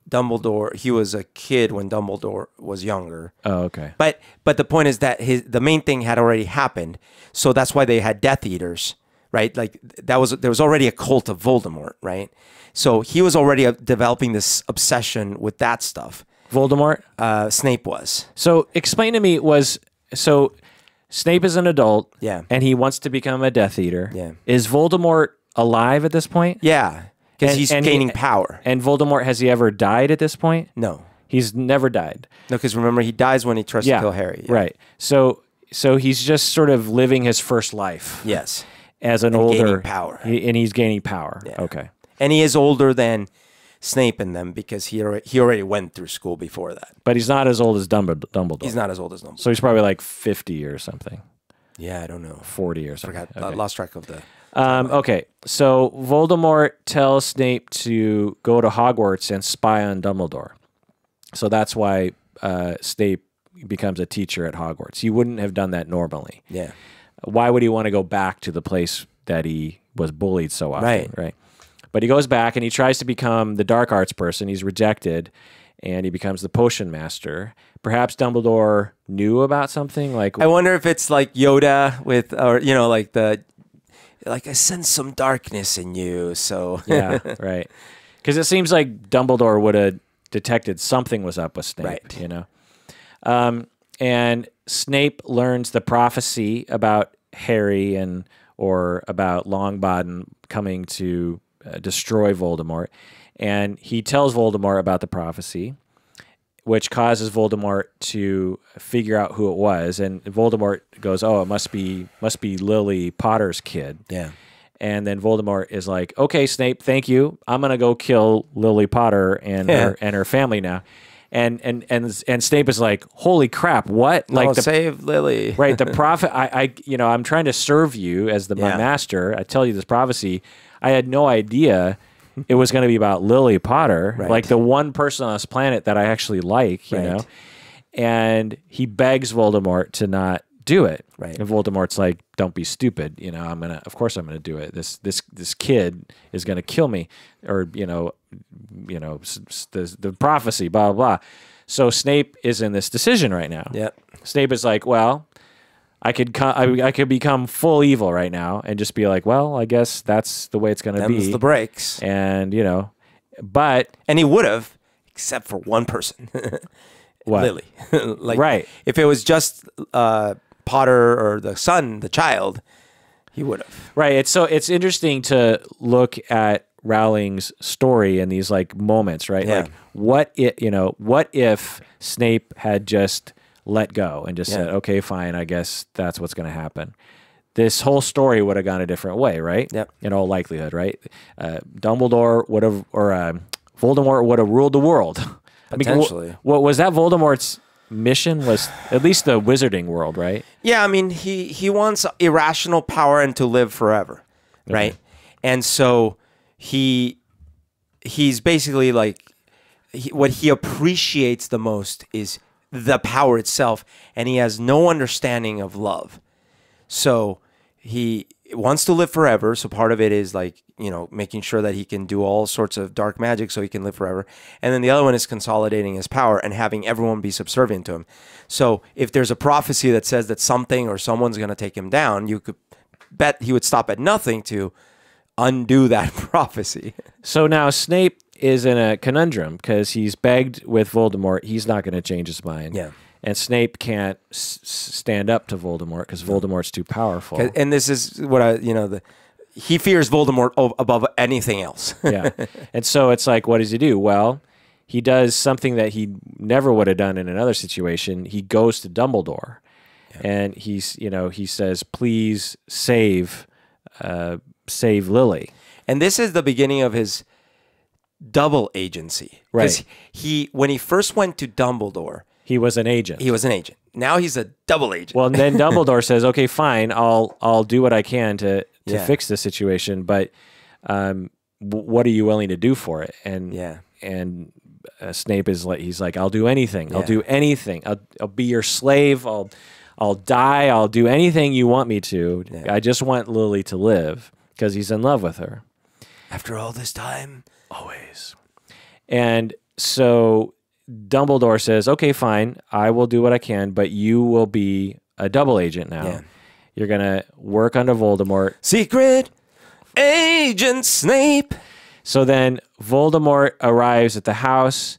Dumbledore he was a kid when Dumbledore was younger. Oh, okay. But but the point is that his the main thing had already happened, so that's why they had Death Eaters, right? Like that was there was already a cult of Voldemort, right? So he was already uh, developing this obsession with that stuff. Voldemort. Uh, Snape was, So explain to me was so Snape is an adult. Yeah. And he wants to become a Death Eater. Yeah. Is Voldemort alive at this point? yeah, because he's and he- gaining power. And Voldemort has he ever died at this point? No, He's never died. no, because remember he dies when he tries Yeah. to kill Harry. Yeah. Right. So so he's just sort of living his first life Yes, as an And older gaining power. he- and he's gaining power. Yeah. Okay. and he is older than Snape and them because he already, he already went through school before that. But he's not as old as Dumbledore. He's not as old as Dumbledore. So he's probably like 50 or something, Yeah, I don't know. 40 or something. Forgot, uh, Okay. lost track of the. Um, okay, so Voldemort tells Snape to go to Hogwarts and spy on Dumbledore. So that's why uh, Snape becomes a teacher at Hogwarts. He wouldn't have done that normally. Yeah, Why would he want to go back to the place that he was bullied so often? Right. Right. But he goes back and he tries to become the dark arts person. He's rejected and he becomes the potion master. Perhaps Dumbledore knew about something like I wonder if it's like Yoda with, or you know, like the, like I sense some darkness in you. So yeah, (laughs) right. Because it seems like Dumbledore would have detected something was up with Snape. Right. You know, um, and Snape learns the prophecy about Harry and or about Longbottom coming to uh, destroy Voldemort, and he tells Voldemort about the prophecy. Which causes Voldemort to figure out who it was, and Voldemort goes, "Oh, it must be must be Lily Potter's kid." yeah, And then Voldemort is like, "Okay, Snape, thank you. I'm gonna go kill Lily Potter and Yeah. her and her family now." And and and and Snape is like, "Holy crap! What? like Like the save Lily. right? The (laughs) prophet. I, I, you know, I'm trying to serve you as the my master. I tell you this prophecy. I had no idea it was going to be about Lily Potter, Right. like the one person on this planet that I actually like. You Right. know." And he begs Voldemort to not do it. Right. And Voldemort's like, "Don't be stupid. You know, I'm gonna. Of course, I'm gonna do it. This this this kid is gonna kill me, or you know, you know, the the prophecy, blah blah blah." So Snape is in this decision right now. Yep. Snape is like, "Well, I could co- I, I could become full evil right now and just be like, well, I guess that's the way it's gonna Them's be." the breaks, and you know, but and he would have, except for one person? (laughs) Lily. (laughs) like, Right. If it was just uh, Potter or the son, the child, he would have. Right. It's so it's interesting to look at Rowling's story in these like moments, right? Yeah. Like what it you know, what if Snape had just let go and just Yeah. said, Okay, fine, I guess that's what's gonna happen. This whole story would have gone a different way, right? Yep. In all likelihood, right? Uh, Dumbledore would have, or um, Voldemort would have ruled the world. (laughs) I mean, wh- Potentially. what was that Voldemort's mission? Was at least the wizarding world, right? Yeah, I mean, he he wants irrational power and to live forever, right? And so he he's basically like he, what he appreciates the most is the power itself, and he has no understanding of love. So he wants to live forever. So part of it is like, you know, making sure that he can do all sorts of dark magic so he can live forever. And then the other one is consolidating his power and having everyone be subservient to him. So if there's a prophecy that says that something or someone's going to take him down, you could bet he would stop at nothing to undo that (laughs) prophecy. So now Snape is in a conundrum because he's begged with Voldemort. He's not going to change his mind. Yeah. And Snape can't stand up to Voldemort because Voldemort's too powerful. And this is what I, you know, the he fears Voldemort o- above anything else. yeah. (laughs) And so it's like, what does he do? Well, he does something that he never would have done in another situation. He goes to Dumbledore, and he's, you know, he says, "Please save, uh, save Lily." And this is the beginning of his double agency. Right. He when he first went to Dumbledore, He was an agent. he was an agent. Now he's a double agent. well, and then (laughs) Dumbledore says, "Okay, fine. I'll I'll do what I can to to Yeah. fix this situation, but um, w- what are you willing to do for it?" And Yeah. and uh, Snape is like, he's like, "I'll do anything. I'll do anything. I'll I'll be your slave. I'll I'll die. I'll do anything you want me to. I just want Lily to live because he's in love with her." After all this time, Always. And so Dumbledore says, "Okay, fine. I will do what I can, but you will be a double agent now. Yeah. You're gonna work under Voldemort." secret agent Snape. So then Voldemort arrives at the house.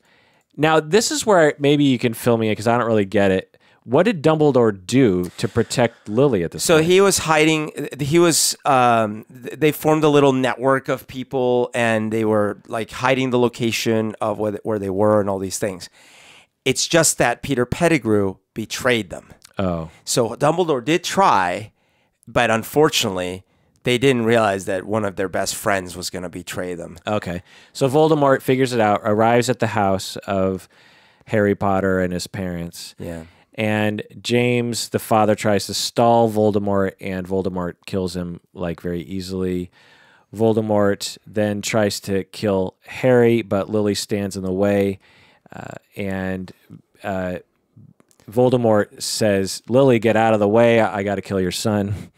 Now, this is where maybe you can fill me in because I don't really get it. What did Dumbledore do to protect Lily at this So point? he was hiding. He was. Um, they formed a little network of people, and they were like hiding the location of where they, where they were and all these things. It's just that Peter Pettigrew betrayed them. oh, So Dumbledore did try, but unfortunately, they didn't realize that one of their best friends was going to betray them. okay. So Voldemort figures it out, arrives at the house of Harry Potter and his parents. Yeah. And James, the father, tries to stall Voldemort, and Voldemort kills him like very easily. Voldemort then tries to kill Harry, but Lily stands in the way. Uh, and uh, Voldemort says, Lily, get out of the way. I, I got to kill your son. (laughs)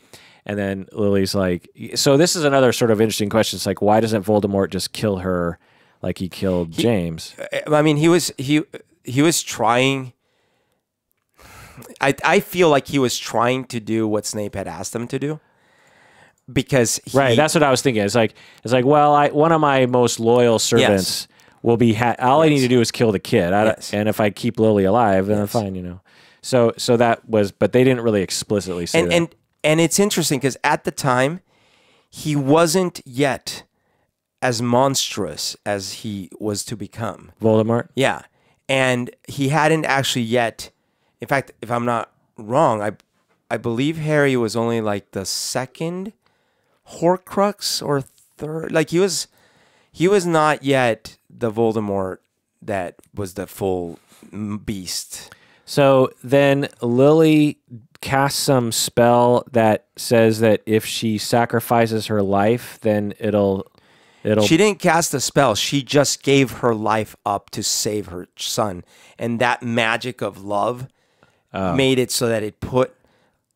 And then Lily's like, so this is another sort of interesting question. It's like, why doesn't Voldemort just kill her like he killed James? I mean, he was he he was trying. I I feel like he was trying to do what Snape had asked him to do, because he, Right. That's what I was thinking. It's like it's like, well, I one of my most loyal servants will be. Ha- all I need to do is kill the kid, I Yes. and if I keep Lily alive, then I'm fine. You know. So so that was, but they didn't really explicitly say and that. and and it's interesting because at the time, he wasn't yet as monstrous as he was to become. Voldemort. Yeah. And he hadn't actually yet in fact, if I'm not wrong, I I believe Harry was only like the second Horcrux or third like he was he was not yet the Voldemort that was the full beast. So then Lily casts some spell that says that if she sacrifices her life, then it'll it'll She didn't cast a spell. She just gave her life up to save her son. And that magic of love Oh. made it so that it put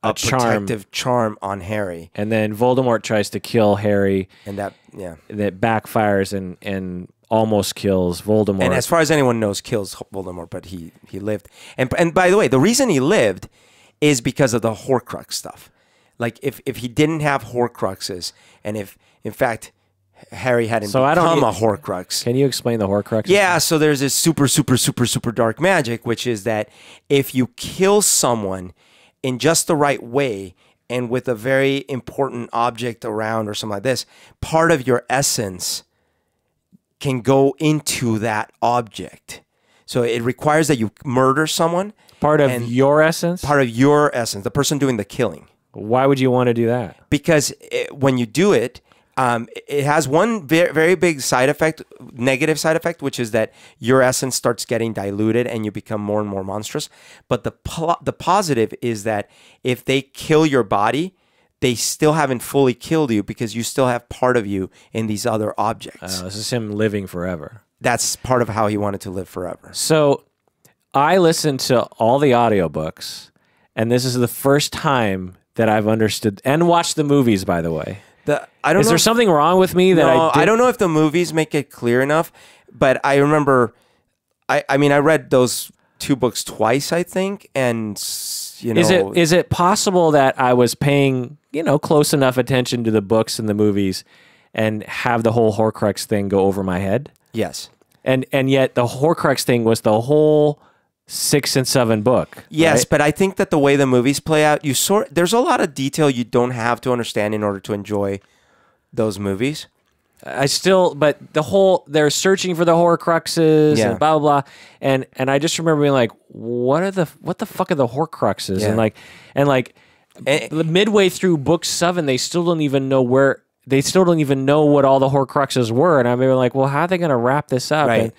a, charm. protective charm on Harry. and then Voldemort tries to kill Harry. And that, yeah. That backfires and and almost kills Voldemort. And as far as anyone knows, kills Voldemort, but he he lived. And and by the way, the reason he lived is because of the Horcrux stuff. Like if if he didn't have Horcruxes, and if in fact Harry hadn't So I don't become need- a Horcrux, Can you explain the Horcrux? Yeah, so there's this super, super, super, super dark magic, which is that if you kill someone in just the right way and with a very important object around or something like this, part of your essence can go into that object. So it requires that you murder someone, Part of your essence. part of your essence, the person doing the killing Why would you want to do that? because it, when you do it, um, it has one very, very big side effect, negative side effect, which is that your essence starts getting diluted and you become more and more monstrous. But the pl- the positive is that if they kill your body, they still haven't fully killed you because you still have part of you in these other objects. Uh, this is him living forever. That's part of how he wanted to live forever. So I listened to all the audiobooks, and this is the first time that I've understood and watched the movies, by the way. The, I don't Is know there if- something wrong with me that no, I? I don't know if the movies make it clear enough, but I remember, I, I mean, I read those two books twice, I think, and you know, Is it is it possible that I was paying you know close enough attention to the books and the movies, and have the whole Horcrux thing go over my head. Yes. And and yet the Horcrux thing was the whole six and seven book. Yes, right? but I think that the way the movies play out, you sort there's a lot of detail you don't have to understand in order to enjoy those movies. I still, but the whole they're searching for the Horcruxes Yeah. and blah blah blah, and and I just remember being like, what are the what the fuck are the Horcruxes? Yeah. And like and like And- the midway through book seven, they still don't even know where they still don't even know what all the Horcruxes were, and I'm even like, well, how are they going to wrap this up? Right. And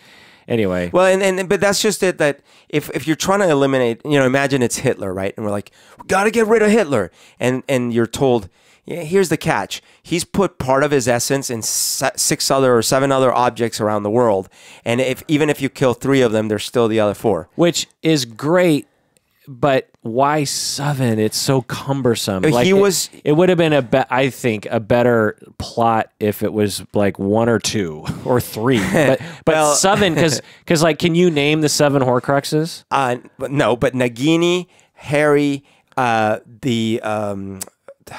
anyway, Well, and, and but that's just it. That if if you're trying to eliminate, you know, imagine it's Hitler, right? And we're like, we got to get rid of Hitler, and and you're told, yeah, here's the catch: he's put part of his essence in six other or seven other objects around the world, and if even if you kill three of them, there's still the other four. which is great. But why seven? It's so cumbersome. He it- was- It, would have been a be- I think a better plot if it was like one or two (laughs) or three. (laughs) But but Well- seven because because (laughs) like can you name the seven Horcruxes? Uh, no, but Nagini, Harry, uh, the um,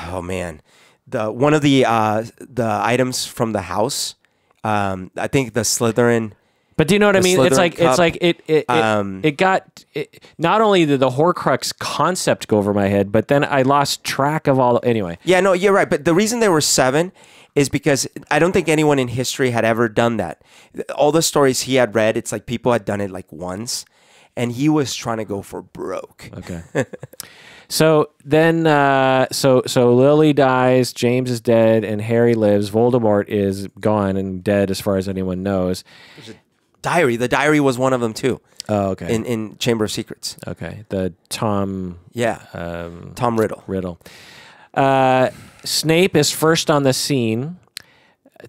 oh man, the one of the uh, the items from the house. Um, I think the Slytherin. But do you know what I The mean? It's like cup, it's like it it it, um, it got it, not only did the Horcrux concept go over my head, but then I lost track of all. Anyway, Yeah, no, you're right. But the reason there were seven is because I don't think anyone in history had ever done that. All the stories he had read, it's like people had done it like once, and he was trying to go for broke. Okay. (laughs) so then, uh, so so Lily dies, James is dead, and Harry lives. Voldemort is gone and dead, as far as anyone knows. Diary, the diary was one of them too. Oh, okay. In in Chamber of Secrets. okay. The Tom Yeah, um, Tom Riddle. Riddle. Uh, Snape is first on the scene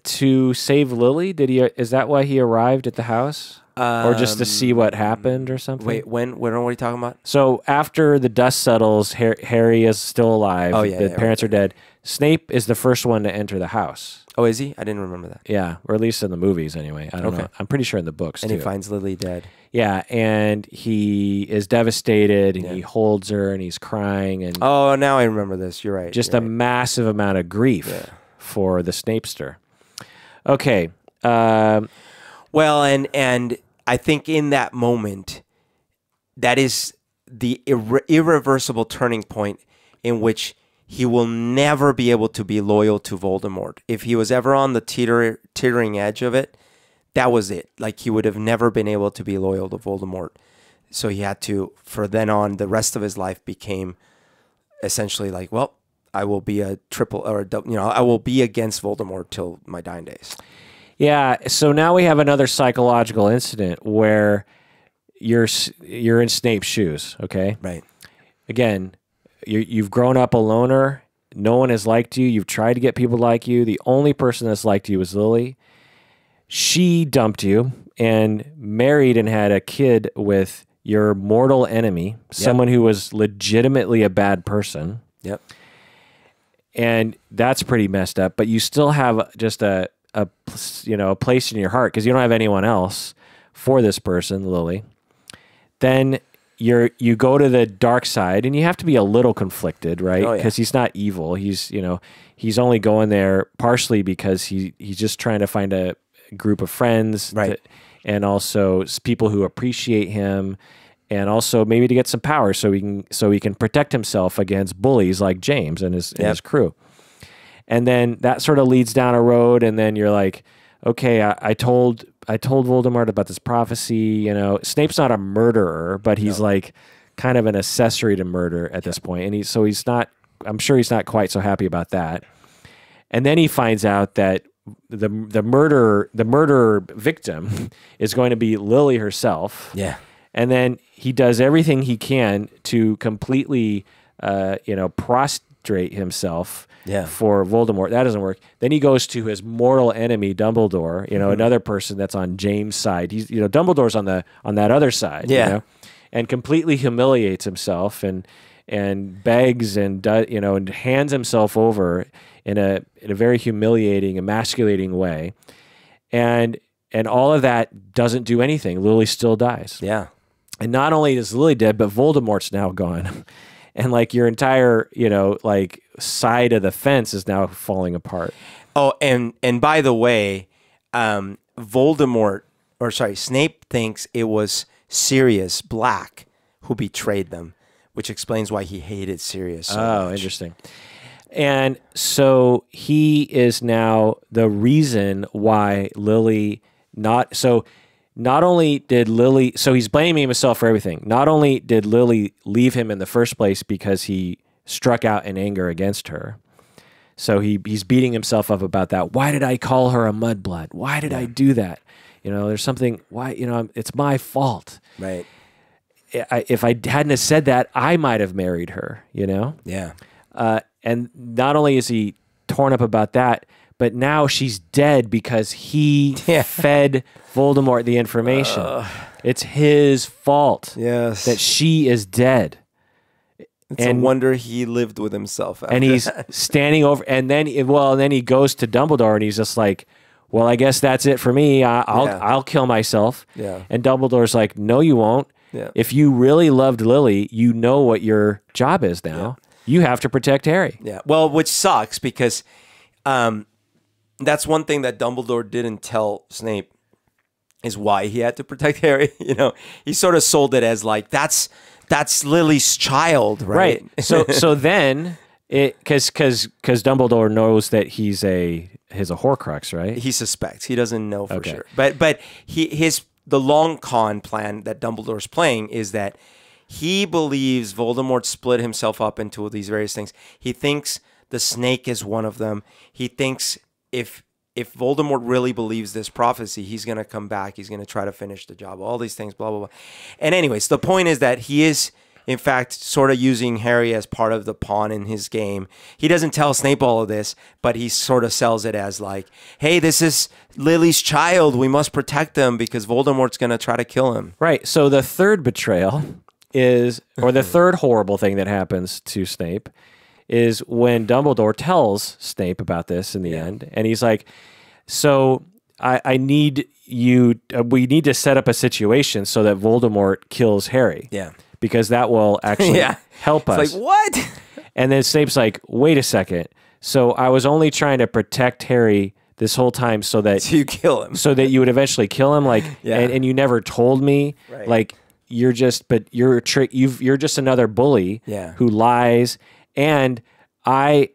to save Lily. Did he? Is that why he arrived at the house, or just to see what happened, or something? Wait, when? When? What are you talking about? So after the dust settles, Har- Harry is still alive. Oh, yeah, the yeah, parents are dead. Snape is the first one to enter the house. Oh, is he? I didn't remember that. Yeah, or at least in the movies, anyway. I don't Okay. know. I'm pretty sure in the books And too. he finds Lily dead. yeah, and he is devastated, and Yeah. he holds her, and he's crying, and Oh, now I remember this. You're right. just you're a right. massive amount of grief for the Snapester. Okay, um, Well, and and I think in that moment, that is the irre- irreversible turning point in which he will never be able to be loyal to Voldemort. If he was ever on the teeter teetering edge of it, that was it. Like he would have never been able to be loyal to Voldemort. So he had to, for then on, the rest of his life became essentially like, well, I will be a triple or a, dou- you know, I will be against Voldemort till my dying days. yeah. So now we have another psychological incident where you're you're in Snape's shoes. Okay, Right. again, you, you've grown up a loner. No one has liked you. You've tried to get people to like you. The only person that's liked you is Lily. She dumped you and married and had a kid with your mortal enemy, someone who was legitimately a bad person. Yep. And that's pretty messed up. But you still have just a, a you know a place in your heart because you don't have anyone else for this person, Lily then you're you go to the dark side and you have to be a little conflicted right Oh, yeah. because he's not evil he's you know he's only going there partially because he he's just trying to find a group of friends Right. to- and also people who appreciate him and also maybe to get some power so he can so he can protect himself against bullies like James and his and his crew and then that sort of leads down a road and then you're like okay I, I told i told voldemort about this prophecy you know. Snape's not a murderer but he's like kind of an accessory to murder at this point and he's so he's not i'm sure he's not quite so happy about that. And then he finds out that the the murder the murder victim (laughs) is going to be lily herself. Yeah. and then he does everything he can to completely, uh, you know, prostrate himself Yeah. for Voldemort. That doesn't work. Then he goes to his mortal enemy, Dumbledore. You know, Mm-hmm. another person that's on James' side. He's, you know, Dumbledore's on the on that other side. Yeah. You know? and completely humiliates himself and and begs and does, you know, and hands himself over in a in a very humiliating, emasculating way, and and all of that doesn't do anything. Lily still dies. Yeah. And not only is Lily dead, but Voldemort's now gone. And like your entire, you know, like side of the fence is now falling apart. Oh, and and by the way, um, Voldemort, or sorry, Snape thinks it was Sirius Black who betrayed them, which explains why he hated Sirius. So Oh, much. interesting. And so he is now the reason why Lily not so not only did Lily so he's blaming himself for everything. Not only did Lily leave him in the first place because he struck out in anger against her. So he he's beating himself up about that. Why did I call her a mudblood? Why did I do that? You know, there's something why you know, it's my fault. Right. I, if I hadn't have said that, I might have married her, you know? Yeah. Uh, and not only is he torn up about that, but now she's dead because he (laughs) Yeah. fed Voldemort the information. it's his fault Yes. that she is dead. it's and- a wonder he lived with himself. And he's that. (laughs) standing over, and then, well, and then he goes to Dumbledore and he's just like, well, I guess that's it for me. I, I'll, Yeah. I'll kill myself. Yeah. And Dumbledore's like, no, you won't. Yeah. If you really loved Lily, you know what your job is now. You have to protect Harry. Yeah. Well, which sucks because um, that's one thing that Dumbledore didn't tell Snape is why he had to protect (laughs) Harry. You know, he sort of sold it as like that's that's Lily's child, right? Right. So (laughs) so then it because because because Dumbledore knows that he's a he's a Horcrux, right? he suspects. He doesn't know for Okay. sure. But but he his the long con plan that Dumbledore's playing is that he believes Voldemort split himself up into these various things. He thinks the snake is one of them. He thinks if if Voldemort really believes this prophecy, he's going to come back. He's going to try to finish the job. All these things, blah blah blah. And anyways, the point is that he is in fact sort of using Harry as part of the pawn in his game. He doesn't tell Snape all of this, but he sort of sells it as like, "Hey, this is Lily's child. We must protect them because Voldemort's going to try to kill him." Right. So the third betrayal is, or the (laughs) third horrible thing that happens to Snape is when Dumbledore tells Snape about this in the end, and he's like, "So I, I need you. Uh, we need to set up a situation so that Voldemort kills Harry. Yeah. because that will (laughs) actually Yeah. help us." Like, "What?" (laughs) And then Snape's like, "Wait a second. So I was only trying to protect Harry this whole time so that (laughs) you kill him. so that you would eventually kill him like Yeah. and, and you never told me Right. like you're just but you're a trick you've you're just another bully Yeah. who lies and i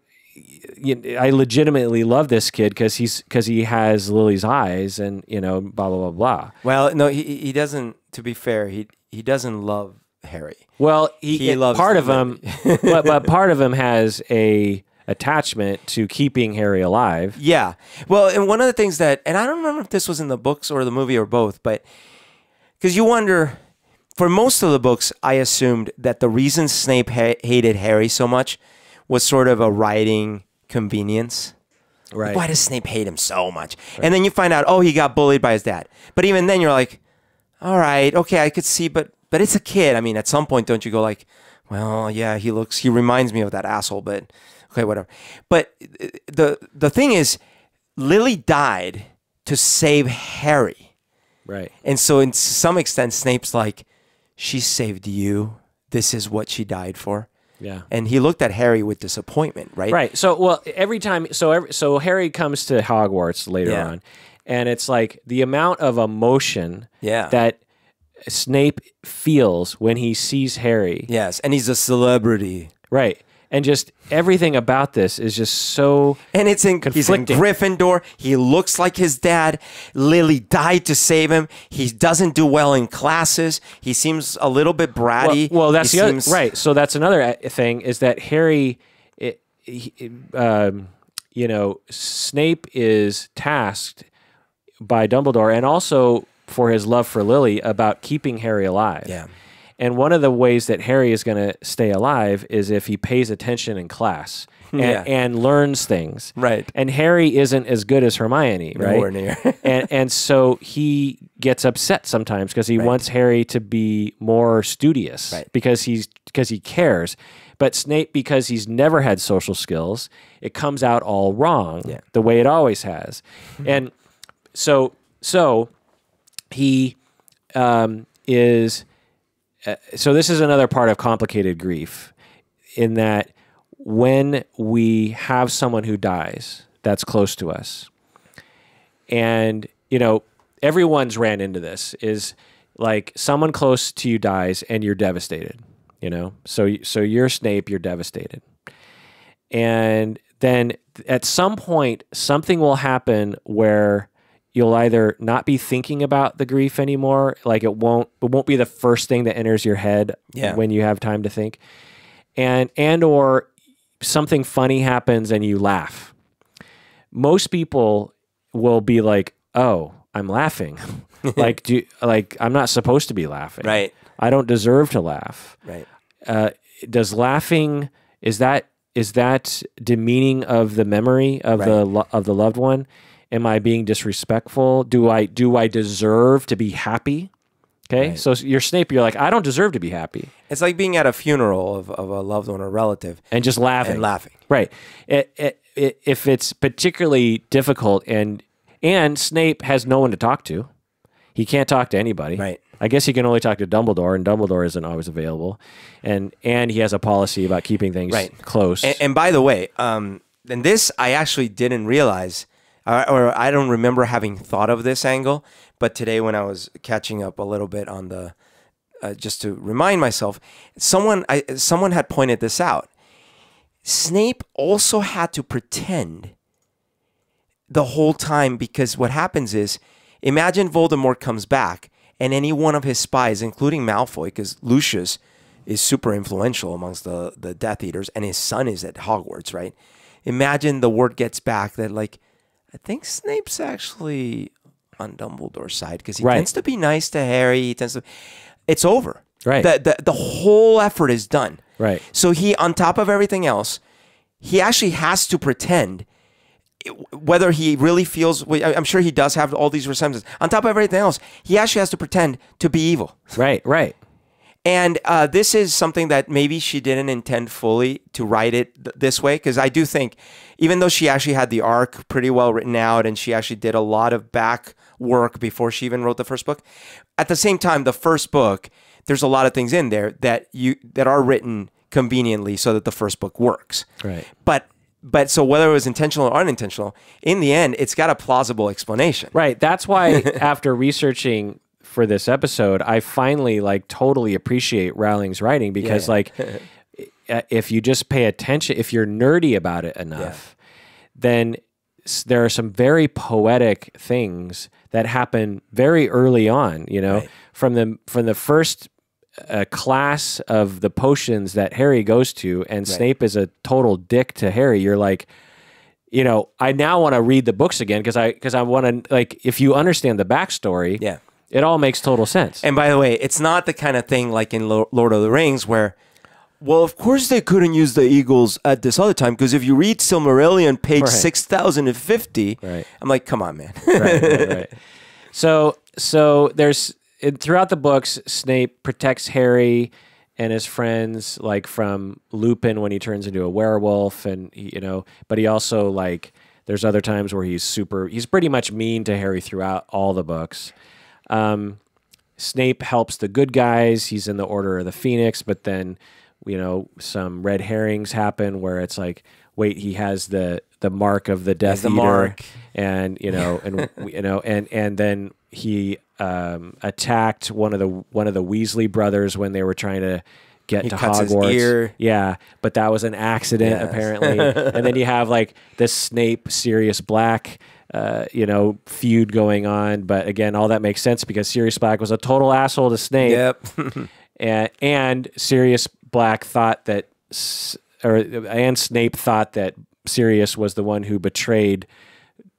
i legitimately love this kid because he's because he has lily's eyes and you know blah blah blah blah Well, no, he he doesn't. To be fair, he he doesn't love Harry. well he, He loves part of him (laughs) but but (laughs) part of him has a attachment to keeping harry alive Yeah. Well, and one of the things that, and I don't remember if this was in the books or the movie or both, but because you wonder, for most of the books, I assumed that the reason Snape ha- hated Harry so much was sort of a writing convenience. right Why does Snape hate him so much? And then you find out, oh, he got bullied by his dad. But even then, you're like, all right, okay, I could see, but but it's a kid. I mean, at some point, don't you go like, well, yeah, he looks, he reminds me of that asshole, but okay, whatever. But uh, the the thing is, Lily died to save Harry, right and so in some extent, Snape's like, she saved you. This is what she died for. yeah And he looked at Harry with disappointment, right? Right. So, well, every time, so every, so Harry comes to Hogwarts later Yeah. on, and it's like the amount of emotion Yeah. that Snape feels when he sees Harry. Yes, and he's a celebrity. Right. And just everything about this is just so And it's in he's in Gryffindor. He looks like his dad. Lily died to save him. He doesn't do well in classes. He seems a little bit bratty. well that's He the seems- other right. So that's another uh, thing is that Harry, it, he- um, you know, Snape is tasked by Dumbledore and also for his love for Lily about keeping Harry alive. Yeah. And one of the ways that Harry is going to stay alive is if he pays attention in class (laughs) and, Yeah. and learns things. Right. And Harry isn't as good as Hermione, right? Nowhere near. (laughs) and and so he gets upset sometimes because he wants Harry to be more studious Right. because he's because he cares. But Snape, because he's never had social skills, it comes out all wrong Yeah. the way it always has. (laughs) and so so he um, is uh, so this is another part of complicated grief in that when we have someone who dies that's close to us. And, you know, everyone's ran into this is like someone close to you dies and you're devastated, you know? So so you're Snape, you're devastated. And then at some point something will happen where you'll either not be thinking about the grief anymore, like it won't it won't be the first thing that enters your head Yeah. when you have time to think. And and or something funny happens and you laugh. Most people will be like, "Oh, I'm laughing." (laughs) like do like I'm not supposed to be laughing. Right. I don't deserve to laugh. Right. Uh, does laughing is that is that demeaning of the memory of the lo- of the loved one? Am I being disrespectful? Do I do I deserve to be happy? Okay, so you're Snape. You're like I don't deserve to be happy, It's like being at a funeral of, of a loved one or relative and just laughing. and laughing. Right. It, it, it, if it's particularly difficult and and Snape has no one to talk to, he can't talk to anybody. Right. I guess he can only talk to Dumbledore, and Dumbledore isn't always available, and and he has a policy about keeping things Right. close. And, and by the way, um, and this I actually didn't realize, or, or I don't remember having thought of this angle. But today, when I was catching up a little bit on the, uh, just to remind myself, someone I someone had pointed this out. Snape also had to pretend the whole time because what happens is, imagine Voldemort comes back and any one of his spies, including Malfoy, because Lucius is super influential amongst the the Death Eaters, and his son is at Hogwarts, right? Imagine the word gets back that like, I think Snape's actually on Dumbledore's side because he Right. tends to be nice to Harry. He tends to. It's over. Right. The, the the whole effort is done. Right. So he, on top of everything else, he actually has to pretend whether he really feels. I'm sure he does have all these resemblances. On top of everything else, he actually has to pretend to be evil. right. Right. And uh, this is something that maybe she didn't intend fully to write it th- this way, because I do think, even though she actually had the arc pretty well written out and she actually did a lot of back work before she even wrote the first book, at the same time, the first book, there's a lot of things in there that you that are written conveniently so that the first book works. Right. But but so whether it was intentional or unintentional, in the end, it's got a plausible explanation. Right. That's why (laughs) after researching for this episode, I finally like totally appreciate Rowling's writing because Yeah. like (laughs) if you just pay attention, if you're nerdy about it enough, then there are some very poetic things that happen very early on, you know, Right. from the from the first uh, class of the potions that Harry goes to and Snape is a total dick to Harry. You're like you know, I now want to read the books again because I because I want to like if you understand the backstory, Yeah. It all makes total sense. And by the way, it's not the kind of thing like in Lord of the Rings where, well, of course they couldn't use the eagles at this other time because if you read Silmarillion, page Right. six thousand and fifty, Right. I'm like, come on, man. right, right, right. (laughs) So so there's throughout the books, Snape protects Harry and his friends like from Lupin when he turns into a werewolf, and he, you know, but he also like there's other times where he's super. He's pretty much mean to Harry throughout all the books. Um, Snape helps the good guys. He's in the Order of the Phoenix, but then you know some red herrings happen where it's like, wait, he has the the mark of the Death the Eater, mark. and you know, (laughs) and you know, and and then he um, attacked one of the one of the Weasley brothers when they were trying to get He to Hogwarts. Yeah, but that was an accident Yes. apparently. (laughs) and then you have like this Snape Sirius Black uh, you know, feud going on, but again, all that makes sense because Sirius Black was a total asshole to Snape yep. (laughs) and and Sirius Black thought that or and Snape thought that Sirius was the one who betrayed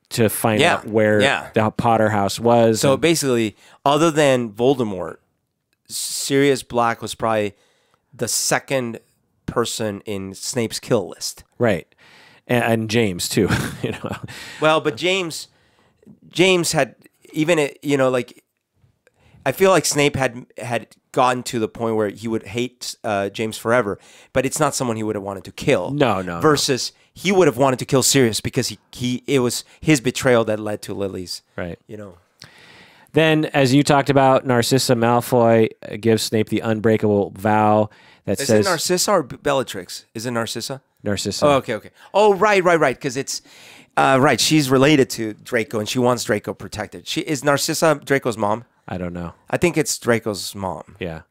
to find Yeah, out where yeah. the Potter house was. so basically, other than Voldemort, Sirius Black was probably the second person in Snape's kill list. right. And, and James too, (laughs) you know. Well, but James, James had even it, you know, like I feel like Snape had had gotten to the point where he would hate uh, James forever, but it's not someone he would have wanted to kill. No, no, no. Versus he would have wanted to kill Sirius because he he it was his betrayal that led to Lily's. Right. You know. Then, as you talked about, Narcissa Malfoy gives Snape the unbreakable vow that Is says it Narcissa or Bellatrix? Is it Narcissa? Narcissa. Oh, okay, okay. Oh, right, right, right. Because it's uh, right. She's related to Draco, and she wants Draco protected. She is Narcissa Draco's mom. I don't know. I think it's Draco's mom. Yeah.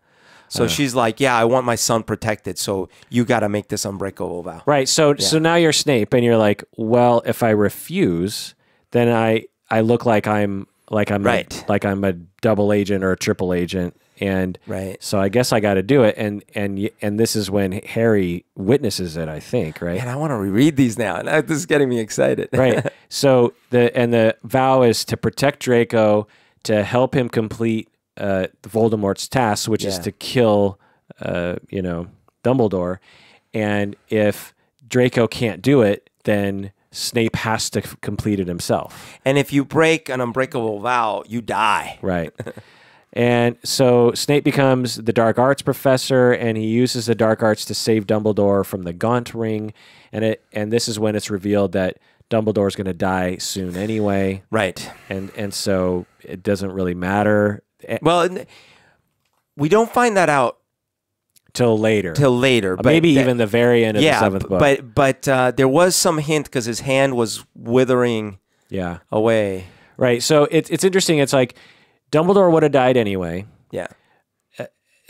So she's like, "Yeah, I want my son protected. So you got to make this unbreakable vow." Right. So so now you're Snape, and you're like, well, if I refuse, then I I look like I'm like I'm Right. a, like I'm a double agent or a triple agent, and Right. So I guess I got to do it, and and and this is when Harry witnesses it. I think right. And I want to reread these now, and (laughs) this is getting me excited. (laughs) right. So the and the vow is to protect Draco, to help him complete uh, Voldemort's task, which is to kill, uh, you know, Dumbledore. And if Draco can't do it, then Snape has to complete it himself. and if you break an unbreakable vow, you die. Right. (laughs) and so Snape becomes the dark arts professor and he uses the dark arts to save Dumbledore from the Gaunt ring and it and this is when it's revealed that Dumbledore's going to die soon anyway Right. and and so it doesn't really matter eh, Well, and we don't find that out till later. till later. But Maybe that- even the very end of the seventh book. but but uh, there was some hint because his hand was withering yeah. away. Right. So it's it's interesting. It's like Dumbledore would have died anyway. Yeah.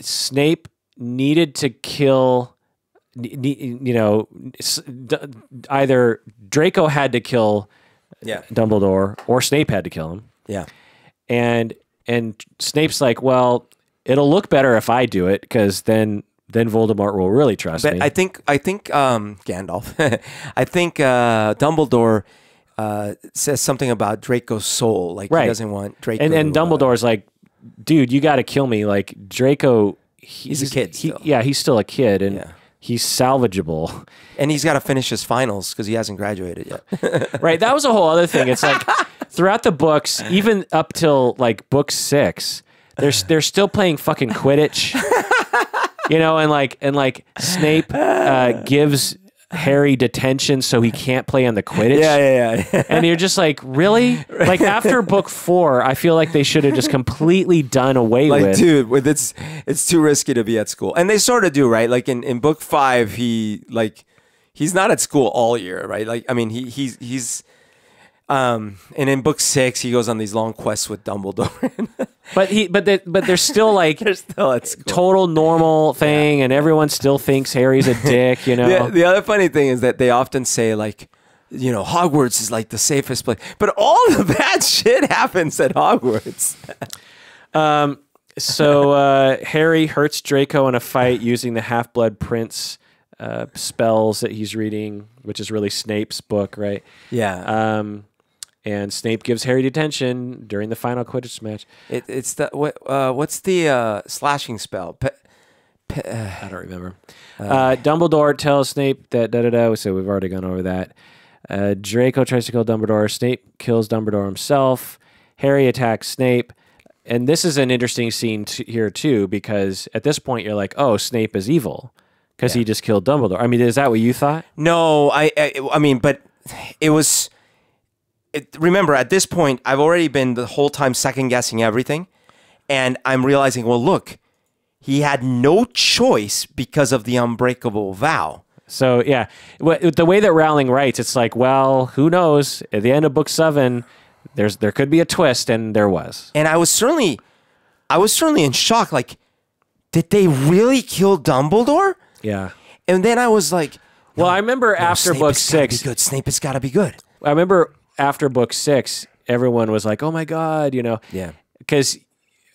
Snape needed to kill, you know, either Draco had to kill Yeah. Dumbledore or Snape had to kill him. Yeah. And and Snape's like, well, it'll look better if I do it because then then Voldemort will really trust But me. I think I think um, Gandalf. (laughs) I think uh, Dumbledore uh, says something about Draco's soul. Like Right. he doesn't want Draco. and and uh, Dumbledore's like, dude, you got to kill me. Like Draco, he's, a kid he- yeah, he's still a kid, and Yeah. he's salvageable. (laughs) and he's got to finish his finals because he hasn't graduated yet. (laughs) right. That was a whole other thing. It's like (laughs) throughout the books, even up till like book six, they're they're still playing fucking Quidditch. you know, and like and like Snape uh, gives Harry detention so he can't play on the Quidditch. yeah, yeah, yeah. (laughs) And you're just like, really? Like after book four, I feel like they should have just completely done away like with. dude with it's it's too risky to be at school and they sort of do right like in, in book five he like he's not at school all year right like i mean he he's he's um and in book six he goes on these long quests with dumbledore (laughs) But he, but they, but they're still like (laughs) they're still at school total normal thing, and everyone still thinks Harry's a (laughs) dick. You know. the, the other funny thing is that they often say like you know hogwarts is like the safest place but all the bad shit happens at hogwarts Um, so uh, Harry hurts Draco in a fight using the Half Blood Prince uh, spells that he's reading, which is really Snape's book, right? yeah Um, and Snape gives Harry detention during the final Quidditch match. it, it's the what uh what's the uh slashing spell Pe- pe- uh, I don't remember. Uh, Dumbledore tells Snape that da da da. So we've already gone over that. Uh, Draco tries to kill Dumbledore. Snape kills Dumbledore himself. Harry attacks Snape. And this is an interesting scene t- here too, because at this point you're like, oh, Snape is evil because he just killed Dumbledore. I mean, is that what you thought? No, I, I, I mean, but it was. It, remember, at this point, I've already been the whole time second guessing everything, and I'm realizing, well, look, he had no choice because of the unbreakable vow. So yeah, the way that Rowling writes, it's like, well, who knows? At the end of book seven, there's there could be a twist, and there was. And I was certainly, I was certainly in shock. Like, did they really kill Dumbledore? Yeah. And then I was like, Well, I remember no, after Snape book six, be good. Snape has got to be good. I remember after book six, everyone was like, "Oh my god," you know, Yeah. because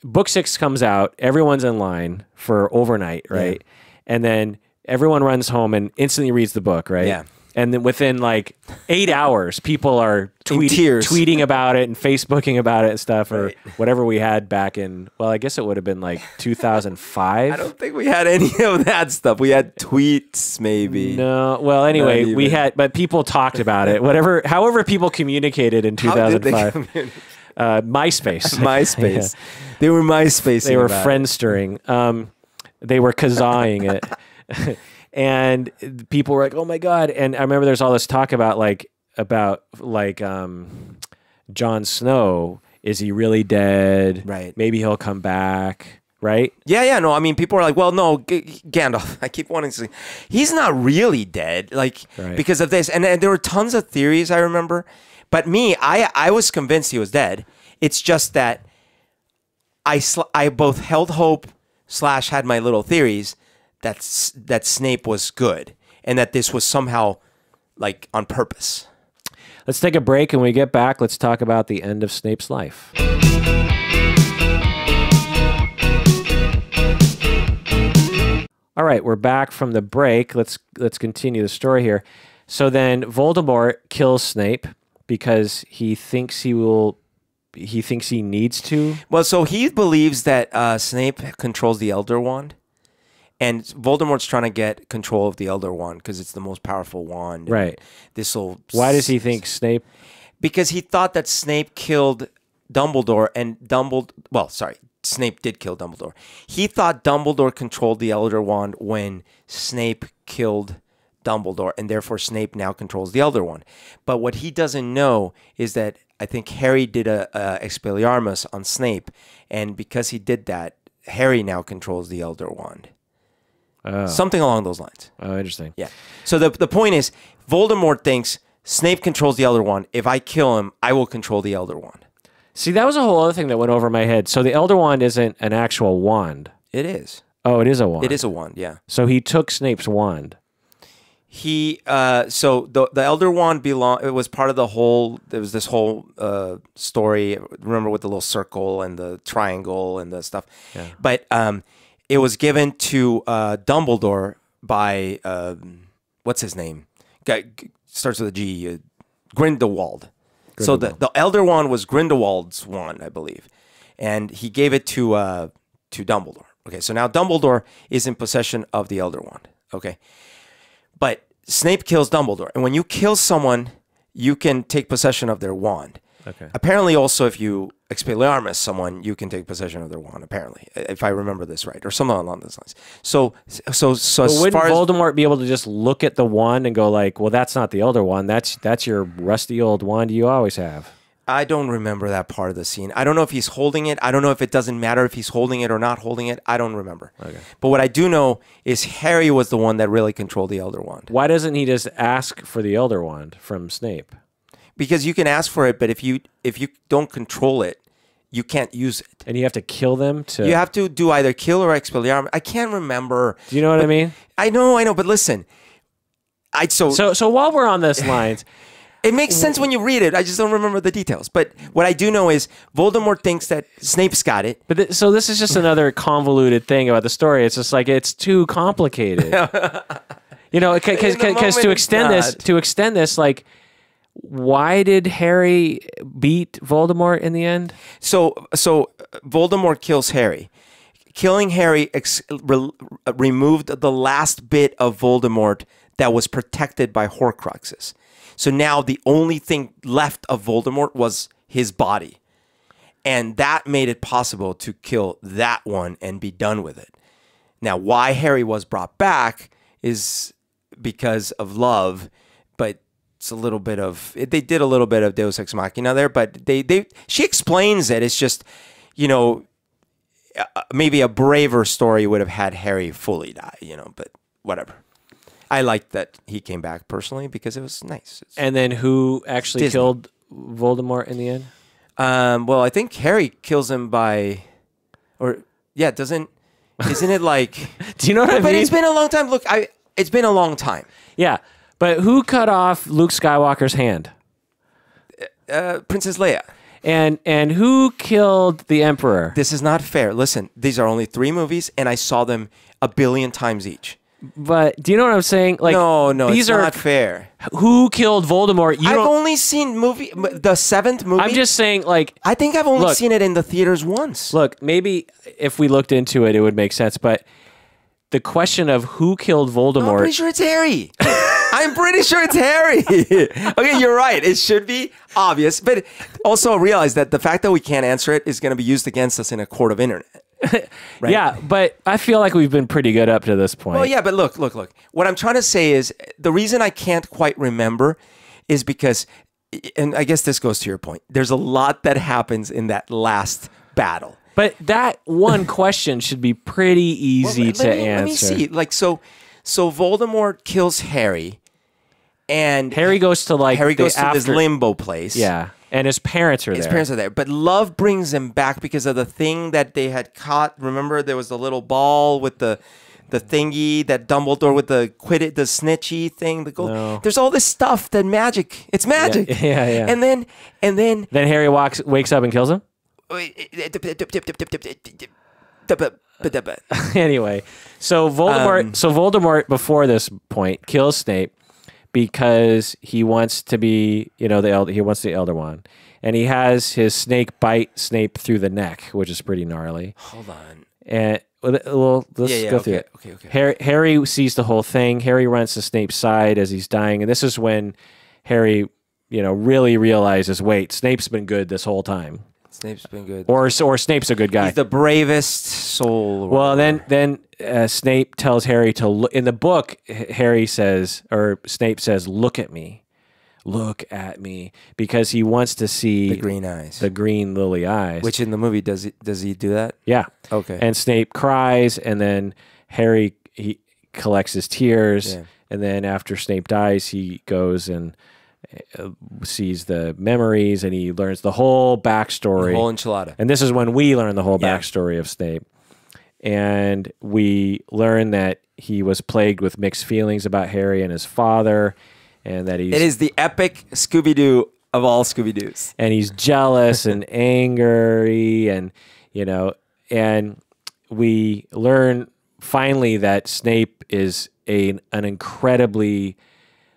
book six comes out, everyone's in line for overnight, right? And then everyone runs home and instantly reads the book, right? Yeah. And then within like eight (laughs) hours, people are tweeting, tweeting about it and Facebooking about it and stuff, or Right. whatever we had back in. Well, I guess it would have been like 2005. (laughs) I don't think we had any of that stuff. We had tweets, maybe. No, well, anyway, we had, but people talked about it. Whatever, (laughs) however, people communicated in How did they 2005. communicate? uh, MySpace. MySpace. They were MySpace. they were Friendstering. Um, they were kazaaing it, and people were like, "Oh my god!" And I remember there's all this talk about like about like um, Jon Snow. Is he really dead? Right. Maybe he'll come back. right? Yeah, yeah, no. I mean, people are like, "Well, no, G- Gandalf." (laughs) I keep wanting to say he's not really dead, like Right. because of this. And, and there were tons of theories I remember, but me, I I was convinced he was dead. It's just that I sl- I both held hope slash had my little theories that that Snape was good and that this was somehow like on purpose. Let's take a break and when we get back, let's talk about the end of Snape's life. All right, we're back from the break. Let's let's continue the story here. So then Voldemort kills Snape because he thinks he will he thinks he needs to. Well, so he believes that uh, Snape controls the Elder Wand, and Voldemort's trying to get control of the Elder Wand because it's the most powerful wand. Right. This will. Why does he think Snape Because he thought that Snape killed Dumbledore, and Dumbledore. Well, sorry, Snape did kill Dumbledore. He thought Dumbledore controlled the Elder Wand when Snape killed Dumbledore, and therefore Snape now controls the Elder Wand. But what he doesn't know is that I think Harry did a, a Expelliarmus on Snape, and because he did that, Harry now controls the Elder Wand. Oh, Something along those lines. oh interesting. Yeah. So the the point is, Voldemort thinks Snape controls the Elder Wand. If I kill him, I will control the Elder Wand. See, that was a whole other thing that went over my head. So the Elder Wand isn't an actual wand. It is. Oh, it is a wand. It is a wand. Yeah. So he took Snape's wand. He uh so the the Elder Wand belong it was part of the whole there was this whole uh story remember with the little circle and the triangle and the stuff. Yeah. But um it was given to uh Dumbledore by um what's his name? Guy starts with a G uh, Grindelwald. So the the Elder Wand was Grindelwald's wand, I believe. And he gave it to uh to Dumbledore. Okay, so now Dumbledore is in possession of the Elder Wand. Okay. But Snape kills Dumbledore. And when you kill someone, you can take possession of their wand. Okay. Apparently, also, if you Expelliarmus someone, you can take possession of their wand, apparently, if I remember this right, or something along those lines. So, so, so But as wouldn't. Voldemort be able to just look at the wand and go like, "Well, that's not the Elder Wand. That's that's your rusty old wand you always have." I don't remember that part of the scene. I don't know if he's holding it. I don't know if it doesn't matter if he's holding it or not holding it. I don't remember. Okay. But what I do know is Harry was the one that really controlled the Elder Wand. Why doesn't he just ask for the Elder Wand from Snape? Because you can ask for it, but if you if you don't control it, you can't use it. And you have to kill them to. You have to do either kill or expelliarmus. I can't remember. Do you know what I mean? I know, I know, but listen. I so, So so while we're on this (laughs) lines, it makes sense when you read it. I just don't remember the details. But what I do know is Voldemort thinks that Snape's got it. but th- so this is just another (laughs) convoluted thing about the story. It's just like it's too complicated. (laughs) you know, because to extend this to extend this like. Why did Harry beat Voldemort in the end? So so uh, Voldemort kills Harry. Killing Harry re- uh, removed the last bit of Voldemort that was protected by Horcruxes. So now the only thing left of Voldemort was his body. And that made it possible to kill that one and be done with it. Now, why Harry was brought back is because of love, but it's a little bit of they did a little bit of Deus Ex Machina there, but they they she explains it. It's just you know uh, maybe a braver story would have had Harry fully die, you know, but whatever. I liked that he came back personally because it was nice. It's- And then who actually Disney. killed Voldemort in the end? Um, well, I think Harry kills him by, or yeah, doesn't isn't it like? (laughs) Do you know what I mean? but it's been a long time. Look, I it's been a long time. yeah, but who cut off Luke Skywalker's hand? Uh, Princess Leia. And and who killed the Emperor? This is not fair. Listen, these are only three movies, and I saw them a billion times each. But do you know what I'm saying? Like No, no, these are not fair. who killed Voldemort. You I've don't. only seen movie the seventh movie. I'm just saying, like, I think I've only Look. seen it in the theaters once. look, maybe if we looked into it, it would make sense. But the question of who killed Voldemort? I'm Voldemort. pretty sure it's Harry. (laughs) I'm pretty sure it's Harry. (laughs) okay, you're right. It should be obvious, but also realize that the fact that we can't answer it is going to be used against us in a court of internet. (laughs) Right? Yeah, but I feel like we've been pretty good up to this point. Well, yeah, but look, look, look. What I'm trying to say is the reason I can't quite remember is because, and I guess this goes to your point. There's a lot that happens in that last battle. But that one (laughs) question should be pretty easy Let to me, answer. Let me see. Like so, so Voldemort kills Harry, and Harry goes to like Harry goes to this limbo place. Yeah, and his parents are there. His there. parents are there, but love brings him back because of the thing that they had caught. Remember, there was the little ball with the the thingy that Dumbledore with the Quidditch, the snitchy thing. The gold. No. There's all this stuff that magic. It's magic. yeah, yeah. And then and then then Harry walks, wakes up, and kills him. anyway, so Voldemort, Um, so Voldemort before this point kills Snape because he wants to be, you know, the elder. He wants the Elder Wand, and he has his snake bite Snape through the neck, which is pretty gnarly. Hold on. And well, let's Yeah, yeah, go through okay, it. okay, okay. Harry, Harry sees the whole thing. Harry runs to Snape's side as he's dying, and this is when Harry, you know, really realizes, wait, Snape's been good this whole time, Snape's been good. or or Snape's a good guy. He's the bravest soul. Well, then then uh, Snape tells Harry to look. In the book, Harry says, or Snape says, "Look at me, look at me," because he wants to see the green eyes. the green lily eyes. Which in the movie does he does he do that? yeah, Okay. and Snape cries, and then Harry he collects his tears, Yeah. and then after Snape dies, he goes and uh, sees the memories, and he learns the whole backstory. The whole enchilada. And this is when we learn the whole Yeah. backstory of Snape. And we learn that he was plagued with mixed feelings about Harry and his father, and that he's It is the epic Scooby Doo of all Scooby Doo's. and he's jealous and (laughs) angry, and you know, and we learn finally that Snape is a an incredibly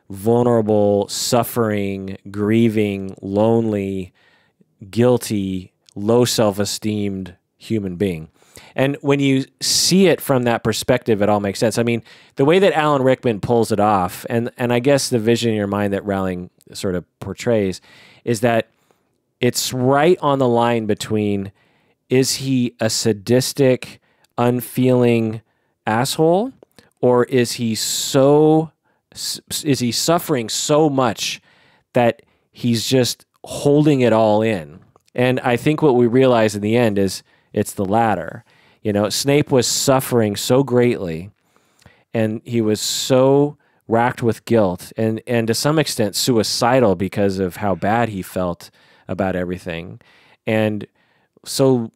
vulnerable, suffering, grieving, lonely, guilty, low self esteemed human being. And when you see it from that perspective, it all makes sense. I mean, the way that Alan Rickman pulls it off, and, and I guess the vision in your mind that Rowling sort of portrays, is that it's right on the line between is he a sadistic, unfeeling asshole, or is he so is he suffering so much that he's just holding it all in? And I think what we realize in the end is it's the latter. You know, Snape was suffering so greatly and he was so racked with guilt and and to some extent suicidal because of how bad he felt about everything and so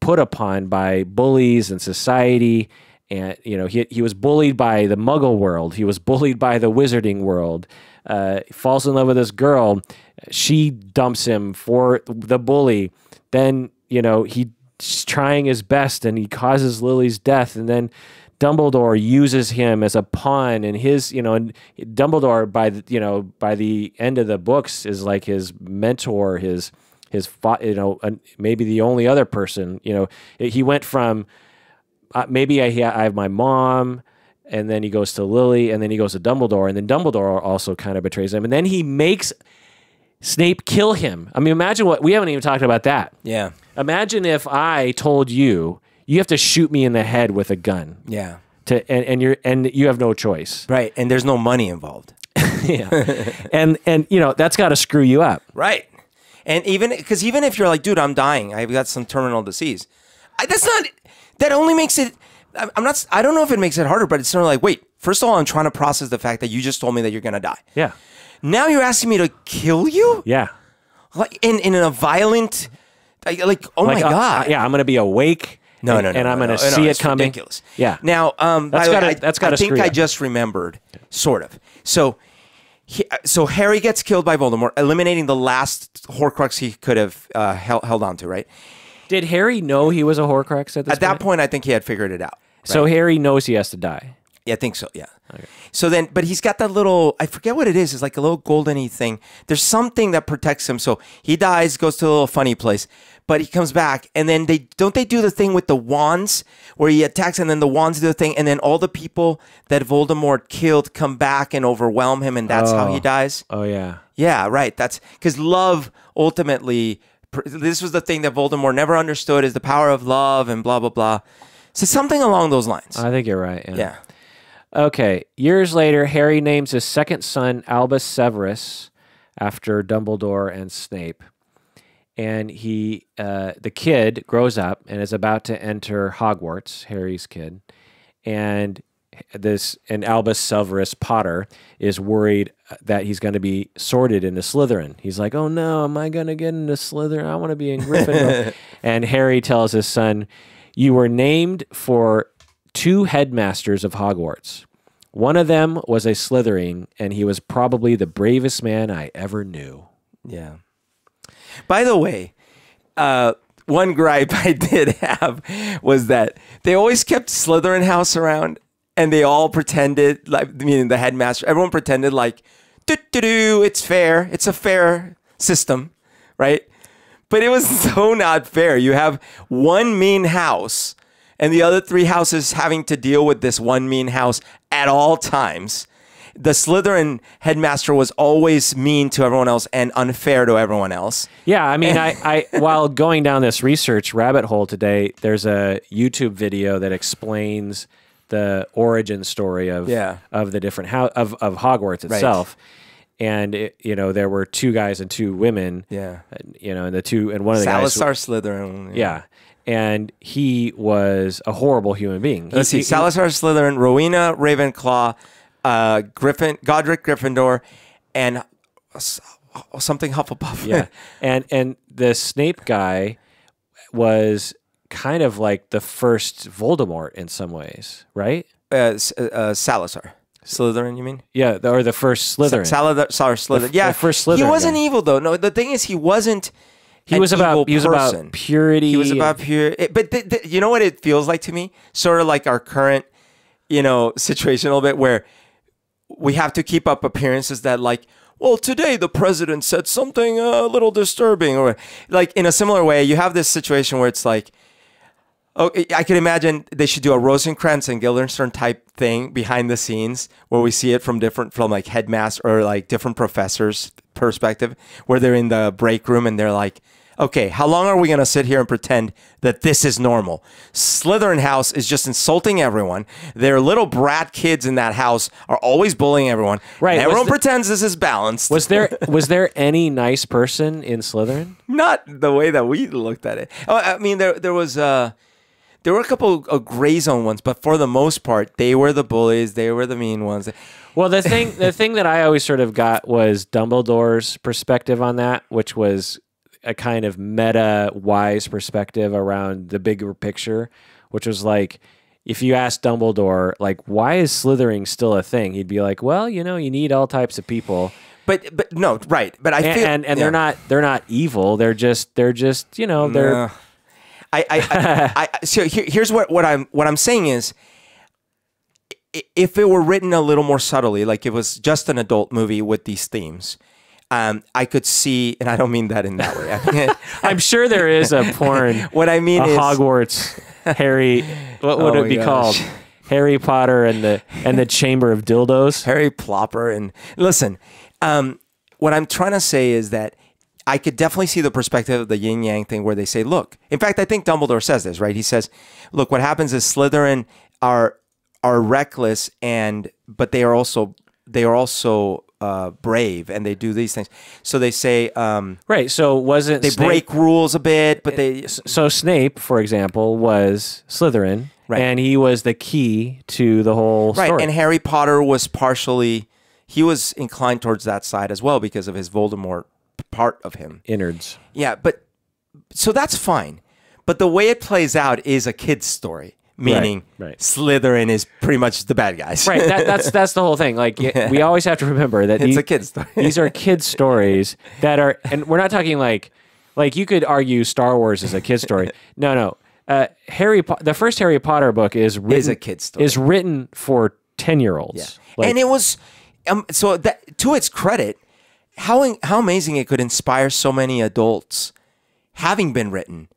put upon by bullies and society and you know he, he was bullied by the muggle world. He was bullied by the wizarding world. Uh, falls in love with this girl. She dumps him for the bully. Then you know he's trying his best and he causes lily's death. And then Dumbledore uses him as a pawn, and his, you know, and Dumbledore by the, you know, by the end of the books is like his mentor, his, his, you know, maybe the only other person, you know, he went from uh, maybe I, I have my mom, and then he goes to Lily, and then he goes to Dumbledore, and then Dumbledore also kind of betrays him, and then he makes Snape kill him. I mean, imagine what we haven't even talked about that. Yeah. Imagine if I told you you have to shoot me in the head with a gun Yeah. to and, and you're and you have no choice. Right. And there's no money involved. (laughs) yeah. and and you know, that's gotta screw you up. Right. And even because even if you're like, dude, I'm dying, I've got some terminal disease. I, that's not. That only makes it. I'm I'm not. I don't know if it makes it harder, but it's sort of like, wait. First of all, I'm trying to process the fact that you just told me that you're gonna die. Yeah. Now you're asking me to kill you, Yeah. like in in a violent, like, oh Like my uh, god. uh, yeah, I'm gonna be awake. No, and, no, no, and I'm no, gonna no, no, see it it's coming. Ridiculous. Yeah. Now, um, That's by the way, gotta- I, that's gotta I think I just remembered, sort of. So, he, so Harry gets killed by Voldemort, eliminating the last Horcrux he could have uh, held, held on to. Right Did Harry know he was a Horcrux at this at that point, I think he had figured it out. So Harry knows he has to die. Yeah, I think so. Yeah. Okay. So then, but he's got that little, I forget what it is. It's like a little goldeny thing. There's something that protects him. So he dies, goes to a little funny place, but he comes back. And then they, don't they do the thing with the wands where he attacks and then the wands do the thing. And then all the people that Voldemort killed come back and overwhelm him. And that's how Oh. he dies. Oh yeah. Yeah, right. That's because love ultimately, this was the thing that Voldemort never understood is the power of love and blah, blah, blah. So something along those lines. I think you're right. Yeah. yeah. Okay. Years later, Harry names his second son Albus Severus after Dumbledore and Snape. and he uh, the kid grows up and is about to enter Hogwarts, Harry's kid, and this and Albus Severus Potter is worried that he's going to be sorted into Slytherin. He's like, "Oh no, am I going to get into Slytherin? I want to be in Gryffindor." (laughs) and Harry tells his son, "You were named for two headmasters of Hogwarts. One of them was a Slytherin, and he was probably the bravest man I ever knew." Yeah. By the way, uh, one gripe (laughs) I did have was that they always kept Slytherin House around, and they all pretended like, meaning the headmaster, everyone pretended like, do do do, it's fair, it's a fair system, right? But it was (laughs) so not fair. You have one mean house, and the other three houses having to deal with this one mean house at all times the Slytherin headmaster was always mean to everyone else and unfair to everyone else. Yeah, I mean, I, I (laughs) while going down this research rabbit hole today, there's a YouTube video that explains the origin story of Yeah. of the different how of of Hogwarts itself. And it, you know, there were two guys and two women. Yeah. You know, and the two and one of the guys. Salazar Slytherin. Yeah, and he was a horrible human being. He- Let's see. he- Salazar Slytherin, Rowena Ravenclaw, uh, Griffin, Godric Gryffindor, and something Hufflepuff. yeah, (laughs) and and the Snape guy was kind of like the first Voldemort in some ways, right? uh, uh, uh, Salazar. Slytherin, you mean? Yeah, the, or the first Slytherin. Salazar Slytherin. yeah, the first He wasn't guy. evil though. No, the thing is, he wasn't. He was about he was person. about purity. He was about pure. It, but th- th- you know what it feels like to me? Sort of like our current, you know, situation a little bit where we have to keep up appearances that like. Well, today the president said something uh, a little disturbing, or like in a similar way, you have this situation where it's like, Oh, I can imagine they should do a Rosencrantz and Guildenstern type thing behind the scenes where we see it from different, from like headmaster or like different professors' perspective, where they're in the break room and they're like, okay, how long are we going to sit here and pretend that this is normal? Slytherin House is just insulting everyone. Their little brat kids in that house are always bullying everyone. Right, everyone the- pretends this is balanced. Was there (laughs) was there any nice person in Slytherin? not the way that we looked at it. Oh, I mean, there there was uh, there were a couple of gray zone ones, but for the most part, they were the bullies. They were the mean ones. Well, the thing the thing that I always sort of got was Dumbledore's perspective on that, which was a kind of meta wise perspective around the bigger picture, which was like if you asked Dumbledore like why is Slytherin still a thing, he'd be like, "Well, you know, you need all types of people." But but no, right. But I And feel and, and yeah. they're not they're not evil. They're just they're just, you know, they're No. I, I, I, (laughs) I so here, here's what, what I'm what I'm saying is if it were written a little more subtly, like it was just an adult movie with these themes, um, I could see, and I don't mean that in that way. I mean, (laughs) I'm sure there is a porn (laughs) what I mean a is Hogwarts Harry what would Oh it be gosh. called? Harry Potter and the and the Chamber of Dildos. Harry Plopper. And listen, um, what I'm trying to say is that I could definitely see the perspective of the yin yang thing where they say, look, in fact, I think Dumbledore says this, right? He says, look, what happens is Slytherin are are reckless and but they are also they are also uh, brave and they do these things. So they say um, Right. So wasn't they Snape, break rules a bit, but they so Snape, for example, was Slytherin, Right. and he was the key to the whole right. story. And Harry Potter was partially he was inclined towards that side as well because of his Voldemort part of him. innards. Yeah, but so that's fine. But the way it plays out is a kid's story, meaning right. Slytherin is pretty much the bad guys. Right. That, that's (laughs) that's the whole thing. Like y- we always have to remember that it's these, a kid's story. these are kids' stories that are, and we're not talking like, like you could argue Star Wars is a kid's story. (laughs) No, no. Uh, Harry, po- the first Harry Potter book is written, Is a kid's story. Is written for ten year olds. Like, and it was um, so that to its credit, how how amazing it could inspire so many adults, having been written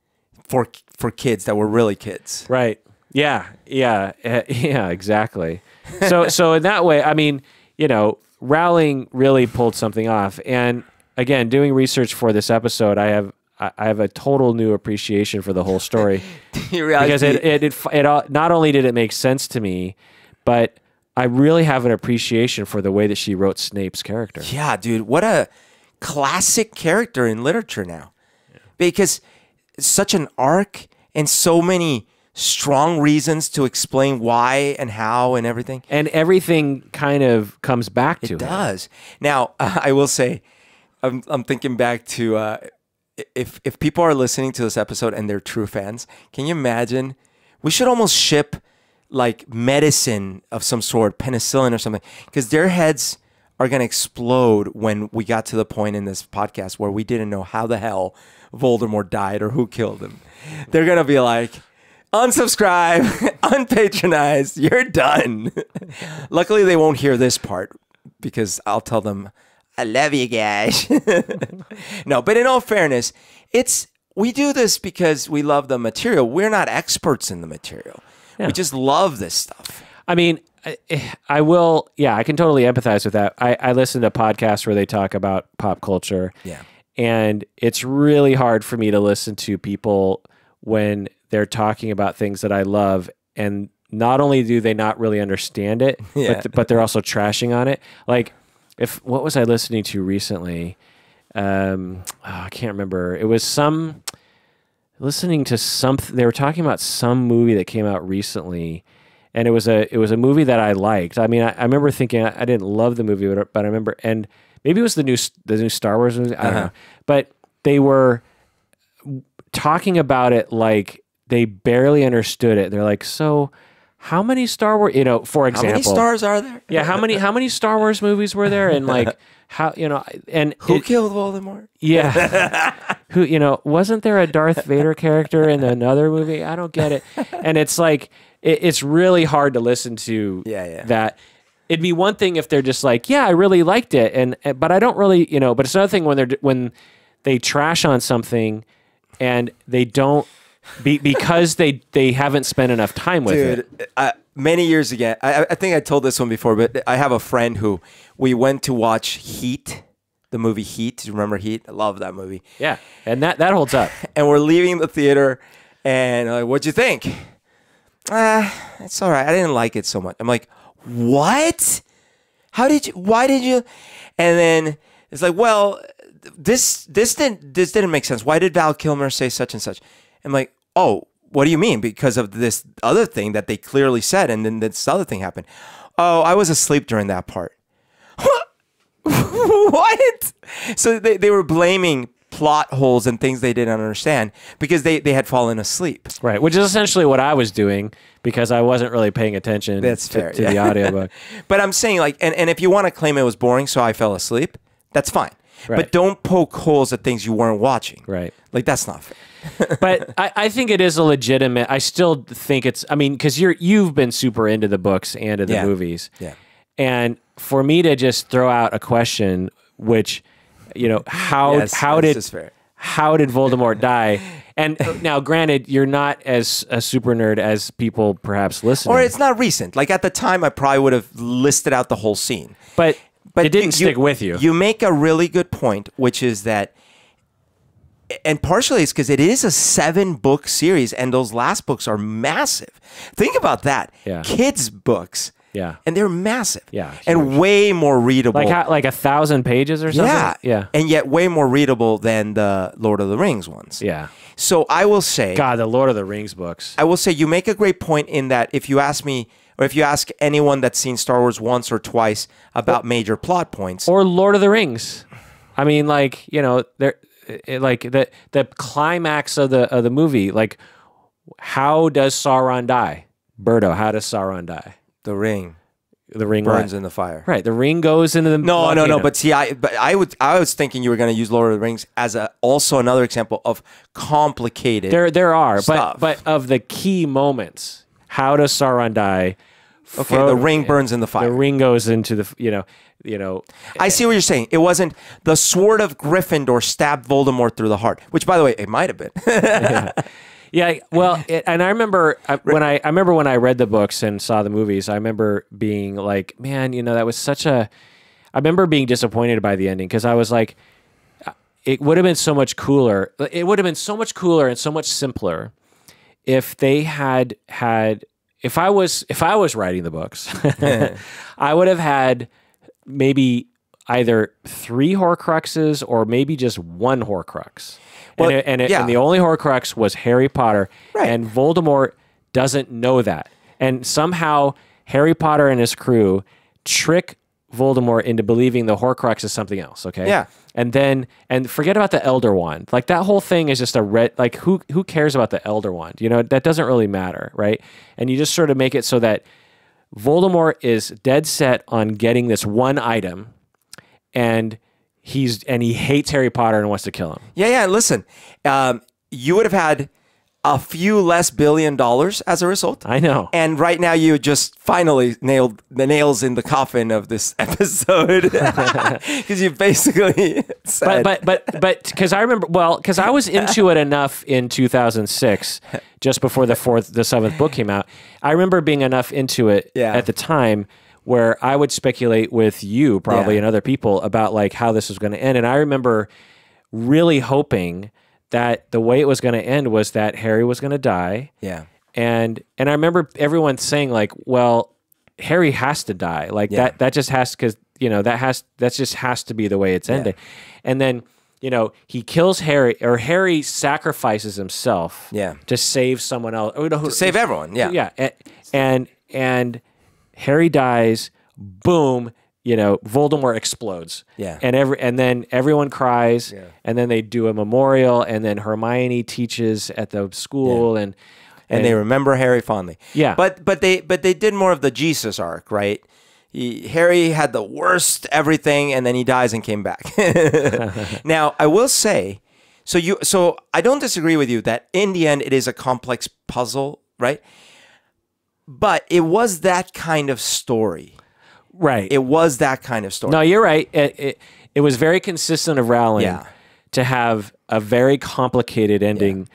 for for kids that were really kids. Right. Yeah. Yeah. uh, Yeah. Exactly. So (laughs) so in that way, I mean, you know, Rowling really pulled something off. And again, doing research for this episode, I have I have a total new appreciation for the whole story (laughs) because it it, it it all, not only did it make sense to me, but I really have an appreciation for the way that she wrote Snape's character. Yeah, dude, what a classic character in literature now. because such an arc and so many strong reasons to explain why and how and everything. and everything kind of comes back to It does. Now, (laughs) I will say, I'm, I'm thinking back to uh, if if people are listening to this episode and they're true fans, can you imagine? We should almost ship like medicine of some sort, penicillin or something, because their heads are going to explode when we got to the point in this podcast where we didn't know how the hell Voldemort died or who killed him. They're going to be like, unsubscribe, (laughs) unpatronize, you're done. (laughs) Luckily, they won't hear this part because I'll tell them, I love you guys. (laughs) no, but in all fairness, it's we do this because we love the material. We're not experts in the material. We just love this stuff. I mean, I, I will. Yeah, I can totally empathize with that. I, I listen to podcasts where they talk about pop culture. Yeah. and it's really hard for me to listen to people when they're talking about things that I love, and not only do they not really understand it, (laughs) Yeah. but but they're also trashing on it. Like, if what was I listening to recently? Um, oh, I can't remember. It was some listening to something. They were talking about some movie that came out recently, and it was a it was a movie that I liked. I mean, I, I remember thinking I, I didn't love the movie, but, but I remember and maybe it was the new the new Star Wars movie. I don't uh-huh. know, but they were talking about it like they barely understood it. They're like, so how many Star Wars? You know, for example, How many stars are there? yeah, how many how many Star Wars movies were there? And like (laughs) how you know and Who it- killed Voldemort? yeah. (laughs) Who, you know, wasn't there a Darth Vader character in another movie? I don't get it. And it's like, it, it's really hard to listen to Yeah, yeah. that. It'd be one thing if they're just like, yeah, I really liked it. And, and- but I don't really, you know, but it's another thing when they're, when they trash on something and they don't, be, because they, they haven't spent enough time with it. Dude, uh, many years ago, I, I think I told this one before, but I have a friend who we went to watch Heat, the movie Heat. Do you remember Heat? I love that movie. Yeah. And that, that holds up. (laughs) And we're leaving the theater, and like, what'd you think? Ah, it's all right. I didn't like it so much. I'm like, what? How did you? Why did you? And then it's like, well, this this didn't this didn't make sense. Why did Val Kilmer say such and such? I'm like, oh, what do you mean? Because of this other thing that they clearly said, and then this other thing happened. Oh, I was asleep during that part. (laughs) what? So they, they were blaming plot holes and things they didn't understand because they, they had fallen asleep. Right. Which is essentially what I was doing because I wasn't really paying attention That's to, fair, to yeah. the audiobook. (laughs) But I'm saying like, and, and if you want to claim it was boring, so I fell asleep, that's fine. Right. But don't poke holes at things you weren't watching. Right. Like that's not fair. But (laughs) I, I think it is a legitimate. I still think it's. I mean, because you're you've been super into the books and to the Yeah. movies, Yeah. and for me to just throw out a question, which you know, how Yes, how did fair. how did Voldemort die? (laughs) And uh, now, granted, you're not as a super nerd as people perhaps listen. Or it's not recent. Like at the time, I probably would have listed out the whole scene. but But it didn't you- stick with you. You make a really good point, which is that, and partially it's because it is a seven book series, and those last books are massive. Think about that. Yeah. Kids' books. Yeah. And they're massive. Yeah, And way more readable. like how, like a thousand pages or something. yeah. yeah, And yet way more readable than the Lord of the Rings ones. yeah. So I will say. God, the Lord of the Rings books. I will say you make a great point in that if you ask me or if you ask anyone that's seen Star Wars once or twice about major plot points, or Lord of the Rings. I mean, like you know, there, it, like the the climax of the of the movie. Like, how does Sauron die? Birdo, how does Sauron die? the ring The ring burns in the fire. Right, the ring goes into the No, no, no. But see, I but I would I was thinking you were going to use Lord of the Rings as a also another example of complicated. there there are, Stuff. but but of the key moments, how does Sauron die? Okay, the ring burns in the fire. The ring goes into the you know you know I see what you're saying. It wasn't the sword of Gryffindor stabbed Voldemort through the heart, which, by the way, it might have been. (laughs) Yeah, well, it, and I remember when I I remember when I read the books and saw the movies. I remember being like, man, you know, that was such a. I remember being disappointed by the ending because I was like, uh, it would have been so much cooler. It would have been so much cooler and so much simpler if they had had. If I was if I was writing the books, (laughs) I would have had maybe either three Horcruxes or maybe just one Horcrux. Well, and, it, and, it, yeah. and the only Horcrux was Harry Potter, Right. and Voldemort doesn't know that. And somehow Harry Potter and his crew trick Voldemort into believing the Horcrux is something else. Okay. Yeah. And then and forget about the Elder Wand. Like that whole thing is just a red. Like who who cares about the Elder Wand? You know that doesn't really matter, right? And you just sort of make it so that Voldemort is dead set on getting this one item, and he's and he hates Harry Potter and wants to kill him. Yeah, yeah. Listen, um, you would have had a few less billion dollars as a result. I know. And right now, you just finally nailed the nails in the coffin of this (laughs) episode (laughs) because you basically (laughs) said, but but but but because I remember well because I was into it enough in 2006, just before the fourth the seventh book came out. I remember being enough into it Yeah. at the time where I would speculate with you probably Yeah. and other people about like how this was going to end, and I remember really hoping that the way it was going to end was that Harry was going to die yeah, and and I remember everyone saying like, well, Harry has to die, like Yeah. that that just has because you know that has that just has to be the way it's ending, and then you know he kills Harry or Harry sacrifices himself, Yeah. to save someone else, oh, no, who- save everyone. Yeah, yeah, a- and and Harry dies, boom. You know, Voldemort explodes. Yeah. and every and then everyone cries, Yeah. and then they do a memorial, and then Hermione teaches at the school, and and they remember Harry fondly. Yeah. but but they but they did more of the Jesus arc, right? He, Harry had the worst everything, and then he dies and came back. (laughs) (laughs) now, I will say, so you, so I don't disagree with you that in the end it is a complex puzzle, right? But it was that kind of story. Right. It was that kind of story. No, you're right. It, it, it was very consistent of Rowling Yeah. to have a very complicated ending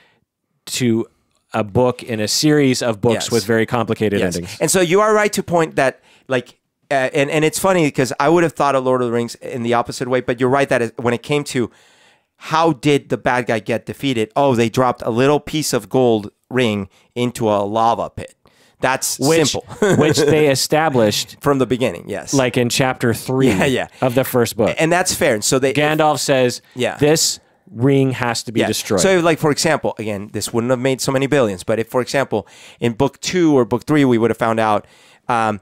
to a book in a series of books Yes. with very complicated Yes. endings. And so you are right to point that, like, uh, and and it's funny because I would have thought of Lord of the Rings in the opposite way, but you're right that it- when it came to how did the bad guy get defeated? Oh, they dropped a little piece of gold ring into a lava pit. That's Which, simple (laughs) which they established from the beginning. Yes, like in chapter three Yeah, yeah. of the first book. and that's fair. And so they Gandalf says, Yeah. this ring has to be Yeah. destroyed. So, like for example, again, this wouldn't have made so many billions, but if, for example, in book two or book three, we would have found out um,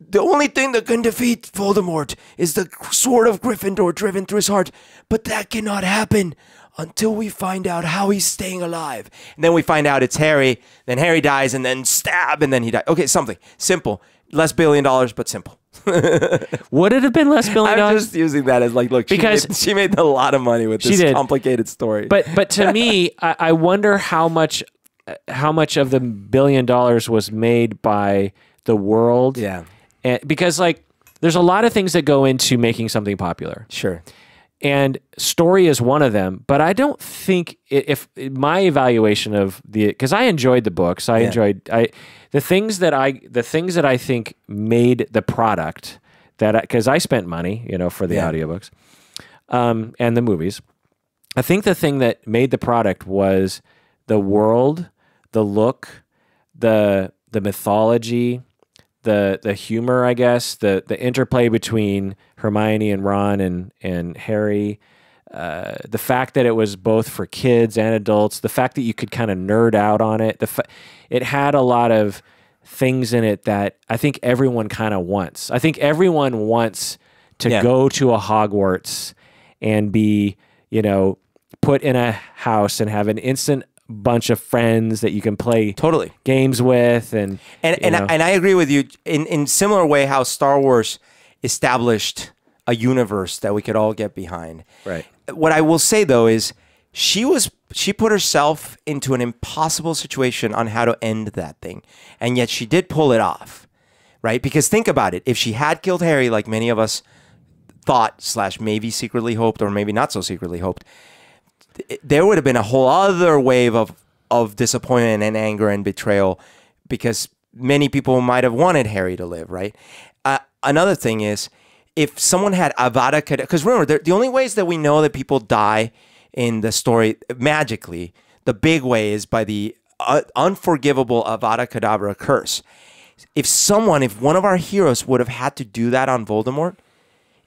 the only thing that can defeat Voldemort is the sword of Gryffindor driven through his heart, but that cannot happen until we find out how he's staying alive. And then we find out it's Harry. Then Harry dies, and then stab, and then he dies. Okay, something simple, less billion dollars, but simple. (laughs) Would it have been less billion I'm just using that as like, look, she Because- made, she made a lot of money with this did. complicated story. but but to me, (laughs) I, I wonder how much uh, how much of the billion dollars was made by the world. yeah, and because like there's a lot of things that go into making something popular, sure. And story is one of them. But I don't think i- if my evaluation of the because I enjoyed the books, I Yeah. enjoyed I the things that I the things that I think made the product that because I, spent money, you know, for the Yeah. audiobooks um, and the movies. I think the thing that made the product was the world, the look, the the mythology, the the humor, I guess, the the interplay between Hermione and Ron and and Harry, uh, the fact that it was both for kids and adults, the fact that you could kind of nerd out on it, the fa- it had a lot of things in it that I think everyone kind of wants. I think everyone wants to Yeah. go to a Hogwarts and be, you know, put in a house and have an instant bunch of friends that you can play Totally. games with and And and. I, and I agree with you in in similar way how Star Wars established a universe that we could all get behind. Right. What I will say though is she was she put herself into an impossible situation on how to end that thing. And yet she did pull it off. Right? Because think about it. If she had killed Harry like many of us thought slash maybe secretly hoped or maybe not so secretly hoped, th- there would have been a whole other wave of of disappointment and anger and betrayal because many people might have wanted Harry to live, right? Uh, another thing is if someone had Avada Kedavra, because remember, the- only ways that we know that people die in the story magically, the big way is by the uh, unforgivable Avada Kedavra curse. If someone, if one of our heroes would have had to do that on Voldemort,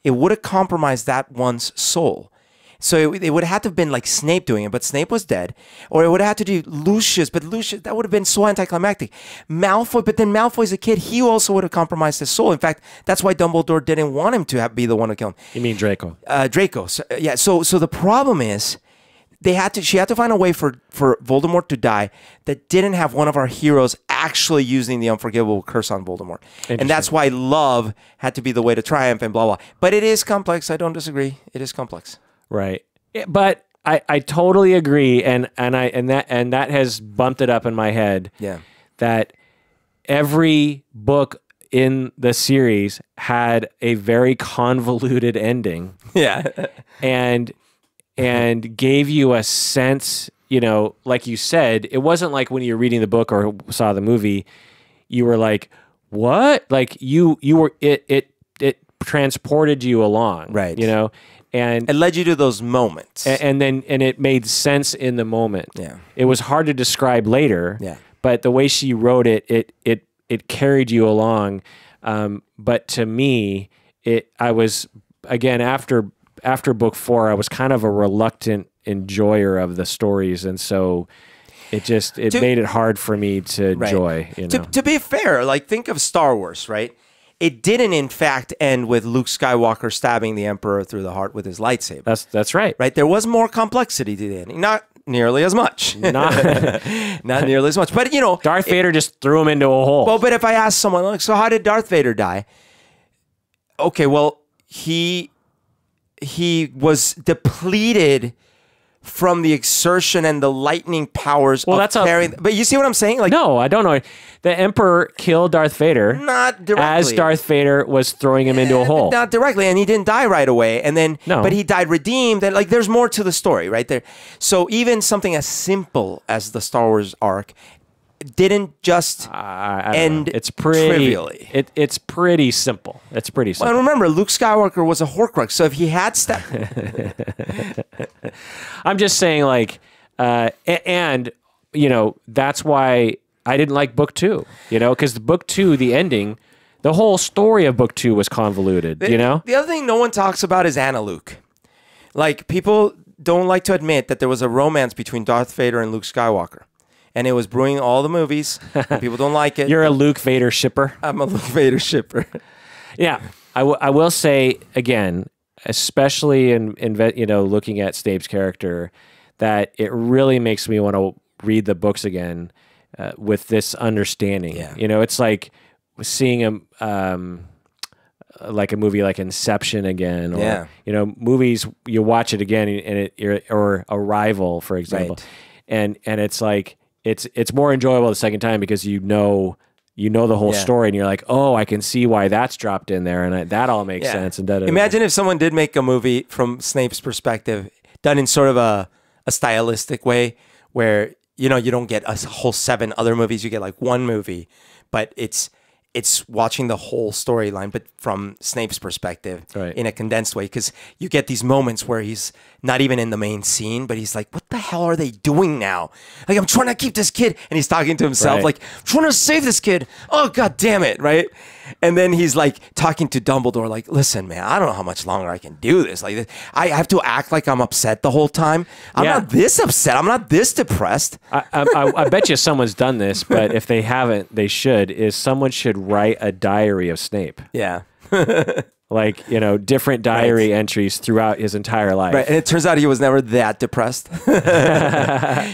it would have compromised that one's soul. So it, it would have to have been like Snape doing it, but Snape was dead. Or it would have had to do Lucius, but Lucius, that would have been so anticlimactic. Malfoy, but then Malfoy's a kid. He also would have compromised his soul. In fact, that's why Dumbledore didn't want him to have, be the one to kill him. You mean Draco? Uh, Draco. So, yeah. So, so the problem is they had to she had to find a way for for Voldemort to die that didn't have one of our heroes actually using the unforgivable curse on Voldemort. And that's why love had to be the way to triumph and blah blah. But it is complex. I don't disagree. It is complex. Right. But I, I totally agree and, and I and that and that has bumped it up in my head. Yeah. That every book in the series had a very convoluted ending Yeah. (laughs) and and gave you a sense, you know, like you said, it wasn't like when you were reading the book or saw the movie, you were like, "What?" Like you you were it it it transported you along, Right. You know, and it led you to those moments. a- and then and it made sense in the moment. Yeah. It was hard to describe later. Yeah. But the way she wrote it, it it it carried you along. Um, but to me, it I was again after after book four, I was kind of a reluctant enjoyer of the stories, and so it just it To- made it hard for me to Right. enjoy. You to, know. to be fair, like think of Star Wars, right? It didn't, in fact, end with Luke Skywalker stabbing the Emperor through the heart with his lightsaber. that's that's right. right? There was more complexity to the ending, not nearly as much, Not, (laughs) (laughs) not nearly as much. But you know, Darth Vader just threw him into a hole. well, but if I ask someone, like, so how did Darth Vader die? Okay, well, he he was depleted from the exertion and the lightning powers Well, of that's a- but you see what I'm saying? Like, no, I don't know. The Emperor killed Darth Vader. not directly. as Darth Vader was throwing him into a Eh, hole. Not directly, and he didn't die right away. And then, No. but he died redeemed. And like, there's more to the story, right there. So even something as simple as the Star Wars arc didn't just. Don't and it's pretty trivially. It, it's pretty simple. It's pretty well, simple. remember, Luke Skywalker was a Horcrux. So if he had stepped, (laughs) (laughs) I'm just saying, like, uh, and you know, that's why I didn't like book two. You know, because the book two, the ending, the whole story of book two was convoluted. You know, the other thing no one talks about is Anna Luke. Like people don't like to admit that there was a romance between Darth Vader and Luke Skywalker, and it was brewing all the movies. and people don't like it. (laughs) you're a Luke Vader shipper. I'm a Luke Vader shipper. (laughs) Yeah, I, w- I will say again, especially in in you know looking at Snape's character, that it really makes me want to read the books again uh, with this understanding. Yeah. You know, it's like seeing a um, like a movie like Inception again, or Yeah. you know, movies you watch it again and it or Arrival, for example, Right. and and it's like it's it's more enjoyable the second time because you know. You know the whole Yeah. story, and you're like, "Oh, I can see why that's dropped in there, and I, that all makes Yeah. sense." And da, da, da. Imagine if someone did make a movie from Snape's perspective, done in sort of a, a stylistic way, where you know you don't get a whole seven other movies, you get like one movie, but it's it's watching the whole storyline, but from Snape's perspective Right. in a condensed way, because you get these moments where he's not even in the main scene, but he's like, "What the hell are they doing now? Like I'm trying to keep this kid," and he's talking to himself, Right. like, "I'm trying to save this kid." Oh god damn it, right? And then he's like talking to Dumbledore, like, "Listen, man, I don't know how much longer I can do this. Like, I have to act like I'm upset the whole time. I'm Yeah. not this upset. I'm not this depressed." I, I, I, bet you someone's done this, but if they haven't, they should. Is someone should write a diary of Snape, Yeah, (laughs) like you know, different diary entries throughout his entire life. right. And it turns out he was never that depressed. (laughs)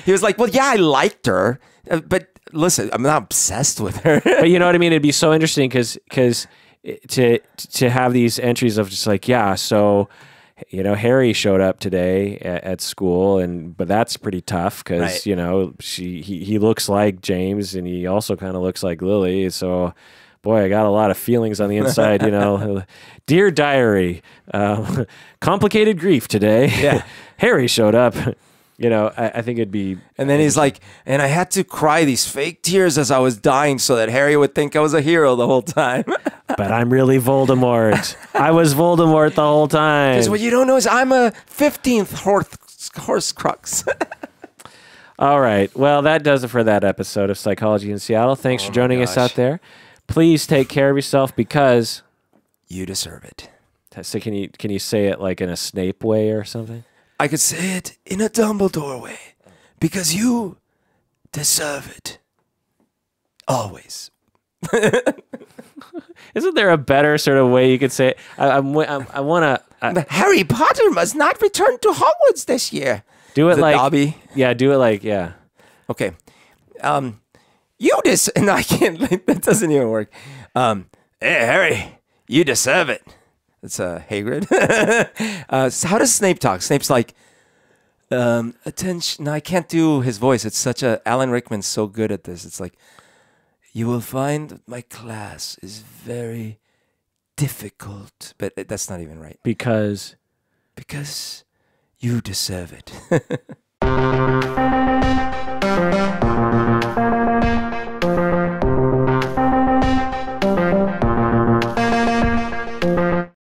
he was like, "Well, yeah, I liked her, uh, but listen, I'm not obsessed with her." But you know what I mean? It'd be so interesting because because to to have these entries of just like yeah, so you know Harry showed up today at, at school, and but that's pretty tough because Right. you know she he, he looks like James, and he also kind of looks like Lily, so. Boy, I got a lot of feelings on the inside, you know. (laughs) Dear diary, um, complicated grief today. Yeah. (laughs) Harry showed up. You know, I, I think it'd be And then he's like, and I had to cry these fake tears as I was dying so that Harry would think I was a hero the whole time. (laughs) but I'm really Voldemort. I was Voldemort the whole time. Because what you don't know is I'm a 15th horse, Horcrux. (laughs) All right. Well, that does it for that episode of Psychology in Seattle. Thanks for oh joining us out there. Please take care of yourself because you deserve it. So can you can you say it like in a Snape way or something? I could say it in a Dumbledore way because you deserve it. Always. (laughs) Isn't there a better sort of way you could say it? I, I'm, I'm, I want to Harry Potter must not return to Hogwarts this year. do it The like Dobby. yeah, do it like yeah. Okay. Um, you dis. (laughs) No, I can't. Like, that doesn't even work. Um, hey, Harry, you deserve it. It's uh, Hagrid. (laughs) uh, so how does Snape talk? Snape's like, um, attention. No, I can't do his voice. It's such a. Alan Rickman's so good at this. It's like, you will find my class is very difficult. But it, that's not even right. Because. Because you deserve it. (laughs)